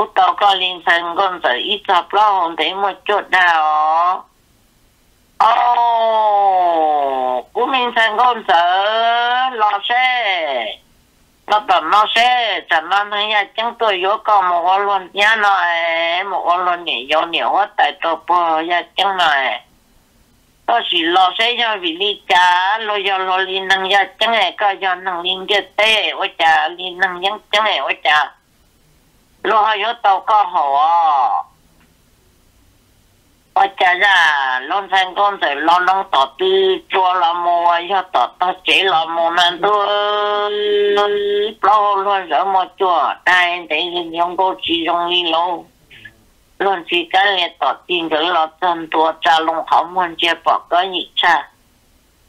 Cú tàu có linh thành con sợ ít chập lo hồn thấy một chút nào ồ của mình thành con sợ lo xe nó tầm lo xe chẳng lo thấy nhà chúng tôi có có một con luôn nhá này một con luôn nhỉ do nhiều quá tại tôi bò nhà chúng này tôi chỉ lo xe cho vì đi trả lo cho lo liên năng nhà chúng này có cho năng liên kết tê ở trả liên năng những chúng này ở trả lo hay hết tàu có họ ở chả ra lon sang con thì lon đang tỏ tư cho là mô ấy cho tỏ tỏ chế là mô nên tôi lo luôn rồi mà chùa đây thì không có chỉ trong đi lâu luôn chỉ cái này tỏ tin rồi là chân tua cha luôn không muốn chơi bỏ cái gì cha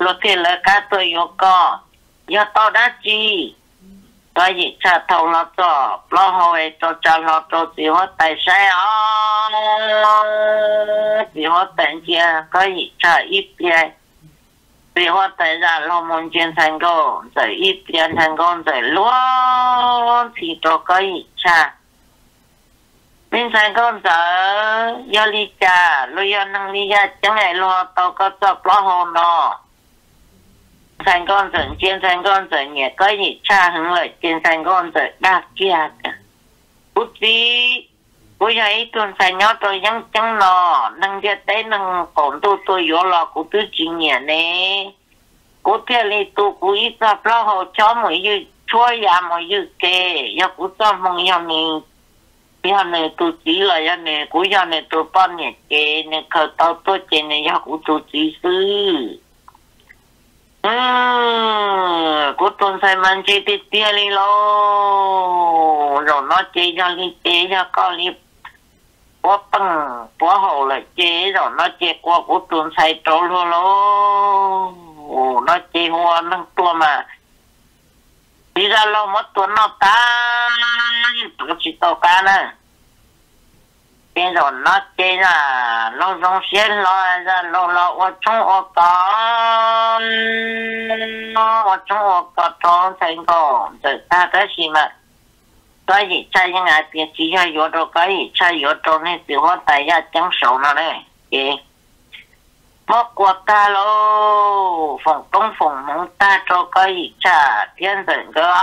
lo thì là cá tôi yếu có ya tàu đã chi? Có gì cha thâu nó cho lo hồi cho cha lo cho chỉ hô tài sản chỉ hô tiền chia có gì cha ít tiền. Chỉ hô tài ra lo môn chuyện thành công rồi ít tiền thành công rồi luôn. Thì cho có gì cha mình thành công rồi do lý cha lo do năng lý cha chẳng ai lo tao có cho lo hồn đó? Thành con dẫn trên thành con dẫn nhẹ coi gì cha hứng lợi trên thành con dẫn đa kia cả bút đi bố ấy tuần phải nhớ tôi vẫn chẳng nọ nâng cho tế nâng cổng tôi tôi vô lò của tôi chỉ nhẹ nè của thế li tu của ít ra lo hồ cho mỗi như chua ya mỗi như kê ya của cho mong ya nè ya nè tu chỉ là ya nè của ya nè tu bao nè kê nè khờ tao tôi chê nè ya của tu chỉ sư của tuần sai man chi tiệt tia li lo rồi nó chế cho li chế cho con li quá bằng quá hậu là chế, rồi nó chế qua của tuần sai trâu luôn lo nó chế hoa nâng tua mà. Đi ra lo mất tuần nó ta. Nó chỉ tàu cá nè bây giờ nó chơi là nó giống xuyên lo ra nó lo ở trong ở có nó ở trong ở có trong thành công rồi ta cái gì mà cái gì chơi những ai chỉ là có đồ cái gì chơi có đồ này thì họ tại ra chẳng sầu nó đấy mất qua ta lô phòng công phòng mong ta cho cái trả thiên thần cơ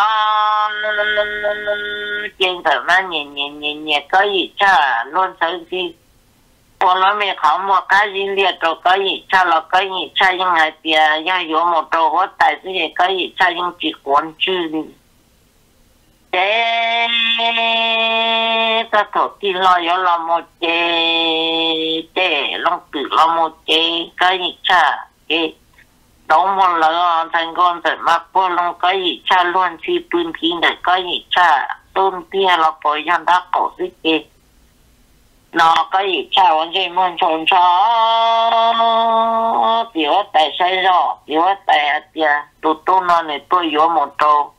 thiên thần mà nhẹ nhẹ nhẹ nhẹ cái gì trả luôn thấy gì 我那边考么个人列着个一查了个一查应该别要有么着我带这些个一查应去关注的。 Thế ta thổ thì lo yo lo một chế chế long tử lo một chế cái gì cha cái đóng một lần thành con phải mắc qua long cái gì cha luôn, chi tuyên khí để cái gì cha. Tôn tia lo bồi nhân đã cổ sức kì nó cái gì cha vẫn chơi muốn trốn cho tiểu tại sai rõ rồi tiểu tại tia tụi tôi nó này tôi có một trâu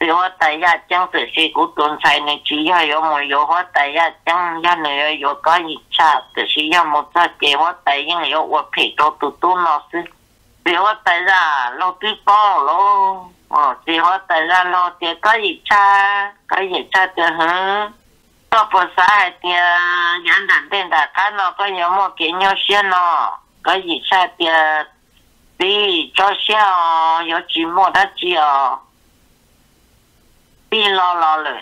yōhōtaya chāng tō shī kū tōn sāi nē chī yā yō mō yōhōtaya chāng yā nē yō yō kā yī chā tō shī yā mō tsā kē hōtaya yīng yō wā pē tō tō tō nō sī yōhōtaya lō tī pō lō yōhōtaya lō tē kā yī chā kā yī chā tō hō tō pō sā hai tē yā nā tēn tā kā nō kā yō mō kē nyō shē nō kā yī chā tē tī chō shē yō chī mō tā chī yō đi lo lo rồi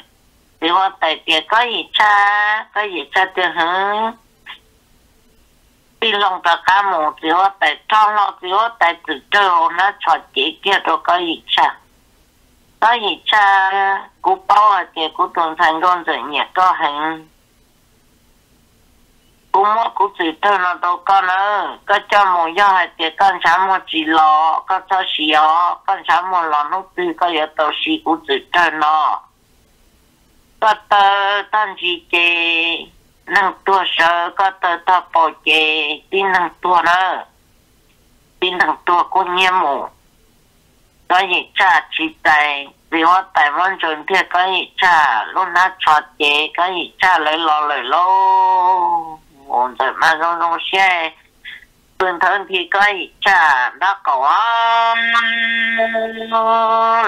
thì họ tại tiệt có gì cha có gì cha tiền hứng đi lòng ta cá mù thì họ tại trong lo thì họ tại tự trâu nó cho chị kia đâu có gì cha. Có gì cha cú bao à thì cú tuần thành con rồi nhẹ có hình cú mua cú tự trâu nó đâu có nữa có cho mù do hay thì con sáng mua chỉ lo có cho xì ó con sáng mua lo nó tư có yếu tố xì cú tự trâu nó. Có gì chê năng tua sợ có tờ tờ bỏ chê tin năng tua nữa tin năng tua có nhiễm mồ, có gì cha chỉ tay, vì hoa tại văn trường thì có gì cha luôn nát cho chê có gì cha lấy lọ lấy lô ổn rồi mà rong rong xe. Bình thường thì có cha đã có um,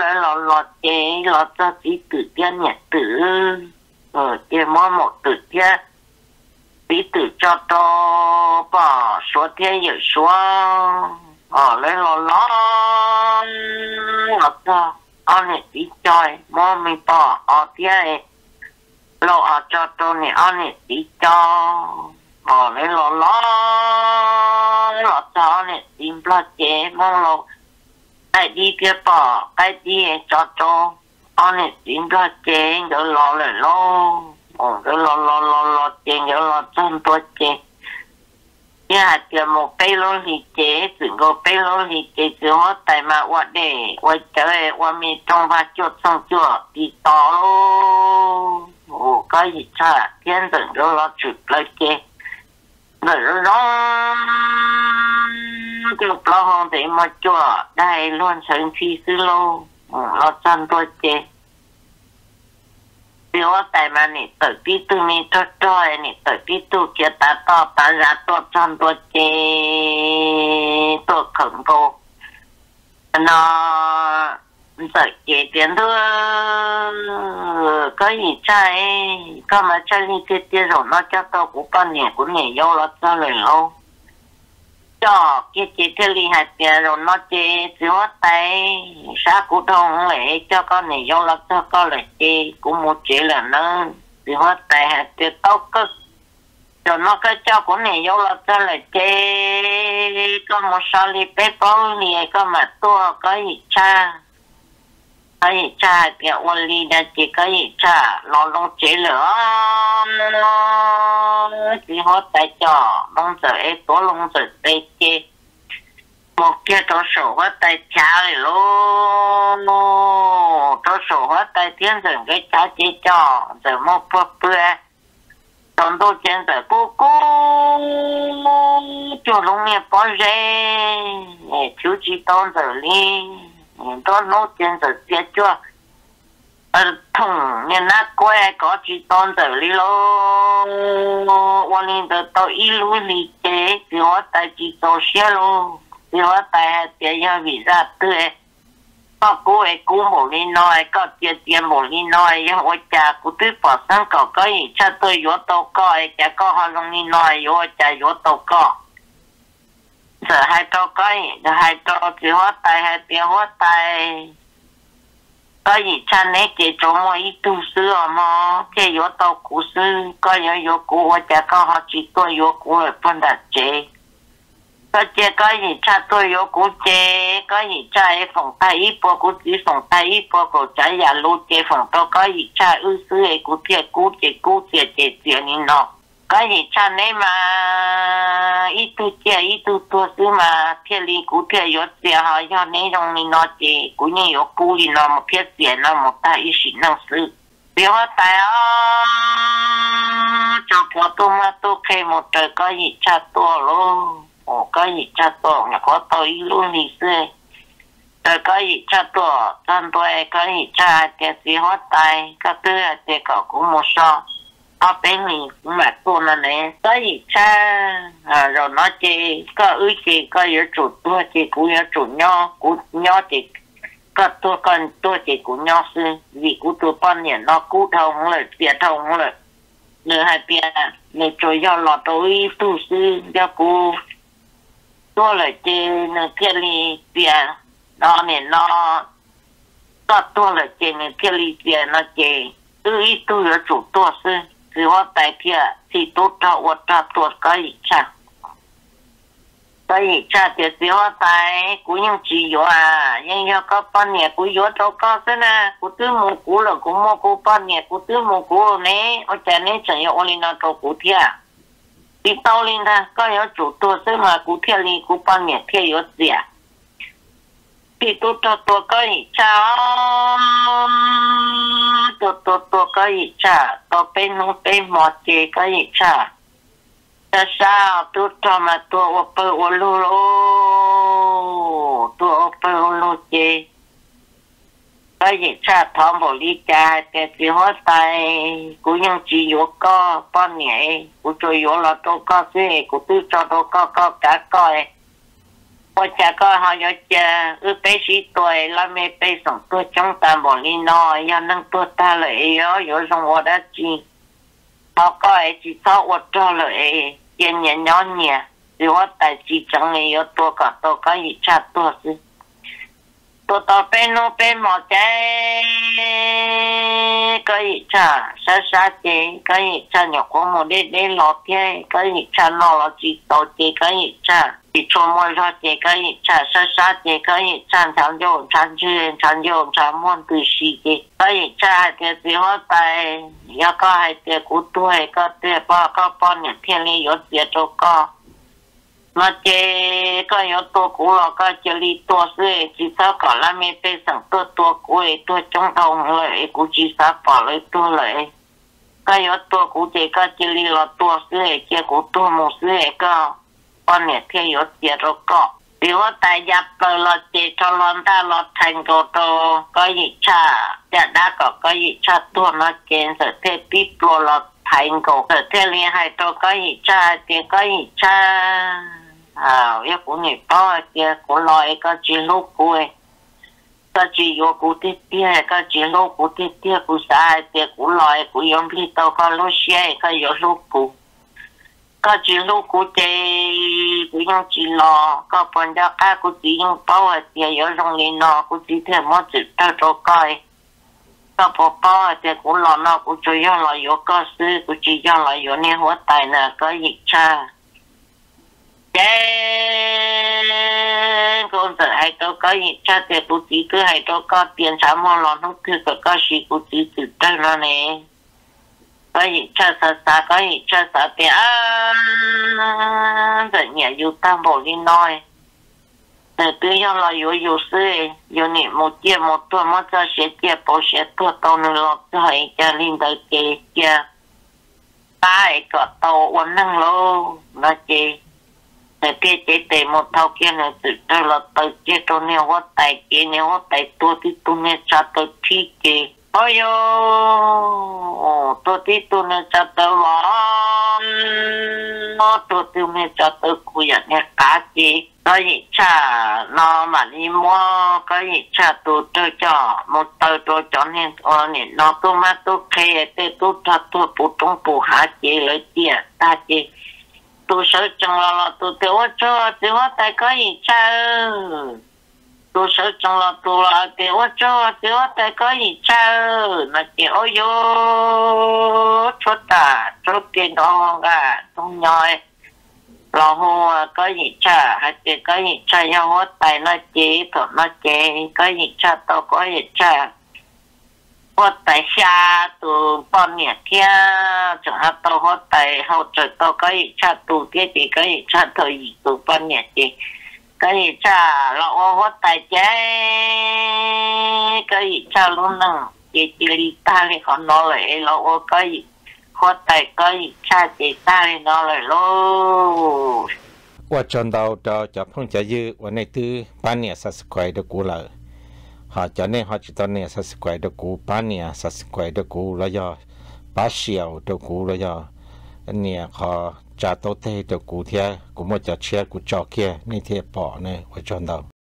lại lọt lọt cái lọt cho chỉ tự tiên nhật tử, ở chê mỗi một tự tiên cho to bỏ số thiên dự số. Ờ, ở lấy um, ờ, ờ, cho anh này tí chơi mỗi mình bỏ ở thiên lọ ở cho anh này tí cho mà lấy lọ lọ lọ cho này tìm lo chê mong lọ cái đi kia bỏ cái đi cho cho anh này tìm lo chê rồi lọ lại lo ờ rồi lọ lọ lọ lọ chê rồi lọ chân tôi chê cái hạt tiền một cây lô lì chế chỉ có cây lô lì chế chỉ có tại mà qua để qua chơi qua mi trong và chuột xong chuột đi to lô ồ cái gì cha thiên tưởng đó là chụp lại chế rồi đó chụp lo hông thì mà chùa đây luôn sơn phi sư lô. Lo chân tôi chế biểu tại mà nị tự tí tư nị cho cho nị tự tí tư kia ta to ta ra to chân tôi chê Tôi khẩn cô nó tự cái có mà cho cho cho chị cái ly hạt tiền rồi nó chị chỉ hóa tay. Sa cụ thông lệ cho con này vô lập cho con là chị cũng một chị là nó chỉ hóa tay hạt tiền tao cực rồi nó cái cho của này vô lập cho là chị có một sao ly bé con này, có mà tua, có gì cha có gì cha kiểu ôn ly đã chỉ có gì cha nó nó chế lửa chỉ hóa tại cho nó sợ ấy tố lông sợ tay chế một kia tố sổ hết tay cha thì lô, nó tố sổ hết tay thiên rồi cái cha chế cho rồi một bữa bữa tổng đô trên rồi cô cô cho lúc này bỏ rê chú chỉ tôn rồi đi nhìn tôi nốt trên giờ kia chưa? Ờ, Ở thùng nhìn nát quê chỉ tôn giờ lý lô ôn nhìn tôi tôi ý lũ lý chế, thì hóa tài chỉ tổ xe lô, thì hóa tài tiền nhà vì ra tư ấy. Có cô ấy cú một lý nói có tiền tiền một lý nói nhưng ôi cha cú tư giờ hai câu coi hai câu chỉ hoa tay hai tiếng hoa tay có gì cha nè chỉ cho mua ít tu sư ở mà chỉ yếu tàu cú sư. Có yếu yếu cú hóa cha có họ chỉ tôi, yếu cú ở phân đặt chế. Có chế có gì cha tôi, yếu cú chế có gì cha ấy phòng tay ít bộ cú chỉ phòng tay ít bộ cú trái giả lô chế phòng tao có gì cha ư sư ấy cú chế cú chế cú chế chế chế nhìn nọ cái gì cha này mà ít tu chị ít tu tu sư mà thiệt lý cũ thiệt yếu chị họ cho nên trong mình nó chỉ cũ như yếu cũ thì nó một thiệt chị nó một ta ít sĩ năng sư. Biểu tại à cho có tu mà tu khi một trời có gì cha to luôn ồ có gì cha to, nhà có tôi luôn thì xưa trời có gì cha to, tan tôi có gì cha cái gì hóa tài các thứ cái cậu cũng một sao ở bên mình cũng mà tu là nè. Có gì cha à rồi nó chê có ư chê có yếu chủ tu chê cũng yếu chủ nho cũng nho chê có tu con tu chê cũng nho sư vì cũng tu con nhỉ, nó cú thông rồi tiệt thông rồi nửa hai bia nửa trôi do lọt tối tu sư do cô tu là chê nửa kia li bia nó nè, nó có tu là chê nửa kia li bia nó chê ư ít tu là chủ tu sư thì hoa tại kia thì tốt cho vật cho tuột cái gì cha cái gì cha thì thì hoa tại cũng những chỉ à nhưng mà có bao nhiêu cũng có đâu có thế na, cũng tư một cú là cũng một cú bao nhiêu cũng tư một cú nè ở trên này chỉ có only nó đâu cú thiệt thì lên ta có có chủ tu thế mà cú thiệt lên cú bao nhiêu thiệt gì à thì tôi tôi tôi cái cha tôi tôi tôi cái cha tôi bên nó bên một gì cái cha ta sao? Tôi cho mà tôi ở bờ ở lô lô tôi ở bờ ở lô gì? Cái gì cha thằng bộ đi cha cái gì hết tay. Cũng những chỉ có có bao nhiêu cũng cho có là tôi có gì? Cũng tôi cho tôi có có cả coi. 我家个好要家，二百十岁了没被送多中大毛里呢，要能多大了哎哟，有送我的钱，报告哎，至少我做了哎，一年两年，比我带几张哎，要多个多个一差多是。多到边路边毛仔，可以吃沙沙的，可以吃肉锅木的的老天，可以吃老了几刀的，可以吃。 你周末说的可以吃沙沙的，可以吃长肉长卷长肉长满的西的，可以吃的最好带，要个还得骨头，个得把个把两天里有节奏个。nó chế có yếu tố cũ là có chế lý tố sư chỉ sao có là mê tê sẵn tố tố cũ ấy tố trong thông lợi cũ chỉ sao bỏ lợi tố lợi có yếu tố cũ chế có chế lý là tố sư ấy chế cũ tố mù sư ấy có con nhẹ theo yếu chế rồi có เนี่ยเทยศเยโรกะดิวตายับเปลอเจชลอนตาลอดแทงโกโตก็ยิชาจะดากก็ยิชาตัวนอเจนเสเทปิโปรลอดแทงโกเสเทเลียไฮโตก็ยิชาเจก็ยิชาอ้าวเยกุนี่ป้อเจกุลอยก็จีลูกกุยก็จีโยกูติเตี้ยก็จีลูกกูติเตี้ยกูสายเจกุลอยกูยอมพี่โตก็ลูเชียก็ยอลูกกู có chỉ lúc cụ tê của yếm chỉ lo có phần đó cả cụ chỉ yếm bảo ở tiết ở trong này nó cụ chỉ thêm một chữ tao cho coi. Có bộ bảo ở tiết của lo nó cụ chỉ yêu lo yêu có sư cụ chỉ yêu lo yêu nên hóa tài nè có dịch cha. Con sợ hay tôi có dịch cha tiền cụ chỉ cứ hay tôi có tiền sáu món lon không cứ có có gì cụ chỉ tự trên nó nè có gì cho sa sa có gì cho sa bé rồi nhà yêu tam bộ đi nói để tự do là yêu yêu sư yêu niệm một chia một tuần một cho sẽ chia bộ sẽ tuần tàu nửa lọt cho hai cho linh đời kia kia tai cọ tàu uốn năng lô nó chị nè kia chị tề một thao kia nè tự do là tự chia cho nè hoa tài kia nè hoa tài tua thì tu nè cha tự chi kia Oyo, toti tu ne chata wan, no toti me chata kuya ne kaki, có gì cha nó mà đi mua có gì cha tôi tu cho một tờ tu cho nên ô nè nó tu mà tôi khe để tôi thật tu phụ trung phụ hạ gì lấy tiền ta gì, tôi sợ chẳng là tu tôi cho tu ta có gì cha tu sợ trong lo tu lo tiêu cho tiêu tại có gì cha nó chị ôi yo chốt ta chốt tiền đó cả tung nhoi. Lo hồ à, có gì cha hay chỉ có gì cha nhau hết tài nó chỉ thôi nó chỉ có gì cha tao có gì cha. Hết tài xa từ bọn nhẹ kia chẳng hạn tao hết tài hậu trợ tao có gì cha tụ kia chỉ có gì cha thời gì từ bọn nhẹ kia ก็อีชาเราว่าตายใจก็อีชาลุ่นนึ่งเจจิลิตาเลยขอนอเลยเราว่าก็อีโคตาก็อีชาเจตาเลยนอเลยโลว่าจนเราเราจะพ่งจะยื้อวันในตื้อป้านเนี่ยสัสควายดกูเลยหาจะเนี่ยหาจิตอนเนี่ยสัสควายดกูป้านเนี่ยสัสควายดกูแล้วย่อป้าเชียวดกูแล้วย่อเนี่ยขอ trả tổ thế, cho cụ thia cũng một trả chia, cụ cho kia nên thế bỏ này và chọn đầu